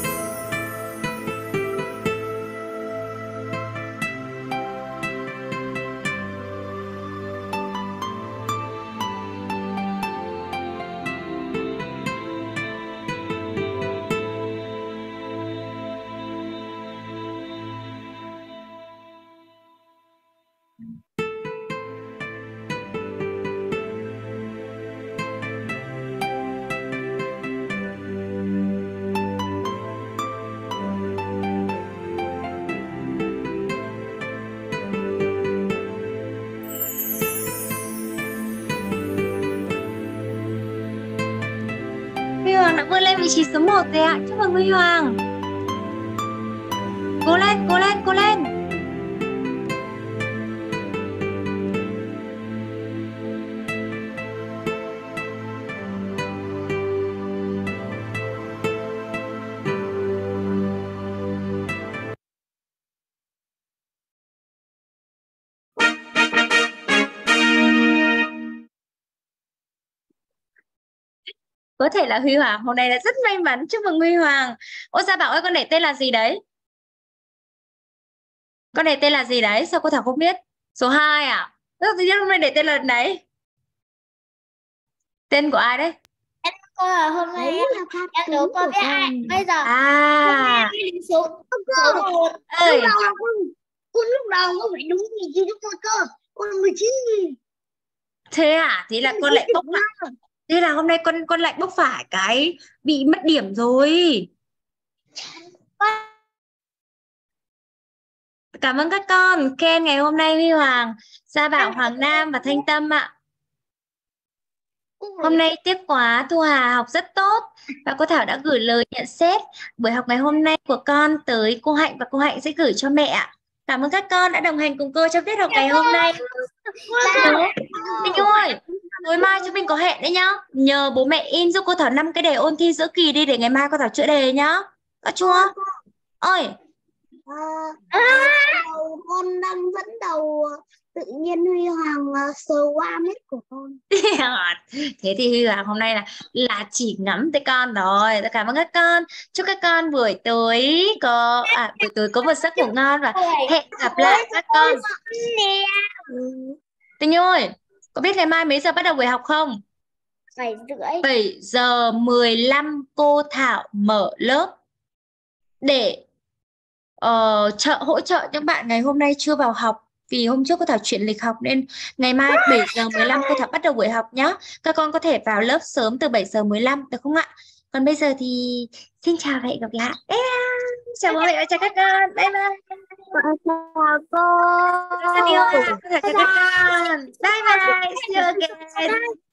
vị trí số 1 rồi ạ. Chúc mừng Huy Hoàng. Cố lên, cố lên, cố lên. Thể là Huy Hoàng hôm nay là rất may mắn. Chúc mừng Huy Hoàng. Ô Gia Bảo ơi, con để tên là gì đấy? Con để tên là gì đấy? Sao cô Thảo không biết? Số 2 à? Sao tự nhiên hôm nay để tên là đấy? Tên của ai đấy? Cô là hôm nay đấy em, là em tính đố con biết ai. Bây giờ À, số số một ơi, lúc đầu là con con lúc đầu con phải đúng vị trí lúc một cơ con 19 nghìn thế à? Thế là con lại bốc phải. Thế là hôm nay con con lại bốc phải cái bị mất điểm rồi. Cảm ơn các con. Ken ngày hôm nay Huy Hoàng, Gia Bảo, Hoàng Nam và Thanh Tâm ạ. Hôm nay tiếc quá, Thu Hà học rất tốt và cô Thảo đã gửi lời nhận xét buổi học ngày hôm nay của con tới cô Hạnh và cô Hạnh sẽ gửi cho mẹ ạ. Cảm ơn các con đã đồng hành cùng cô trong tiết học ngày hôm nay. Minh Nhung ơi, tối mai chúng mình có hẹn đấy nhá. Nhờ bố mẹ in giúp cô Thảo 5 cái đề ôn thi giữa kỳ đi để ngày mai cô Thảo chữa đề nhá. Có chưa? Ơi, À, đầu con đang dẫn đầu ờ, tự nhiên Huy Hoàng sờ qua mét của con thế thì Huy Hoàng hôm nay là là chỉ ngắm tới con rồi. Cảm ơn các con. Chúc các con buổi tối có à buổi tối có một giấc ngủ ngon và hẹn gặp lại các con. Tình Nhung ơi, có biết ngày mai mấy giờ bắt đầu buổi học không? bảy rưỡi 7 giờ 15 cô Thảo mở lớp để ờ, trợ hỗ trợ những bạn ngày hôm nay chưa vào học vì hôm trước cô Thảo chuyển lịch học nên ngày mai 7 giờ 15 cô Thảo bắt đầu buổi học nhé. Các con có thể vào lớp sớm từ 7 giờ 15 được không ạ? Còn bây giờ thì xin chào và hẹn gặp lại. Chào bố mẹ và chào các con. Bye bye. chào cô Adios. Chào các con. Bye bye. See you again.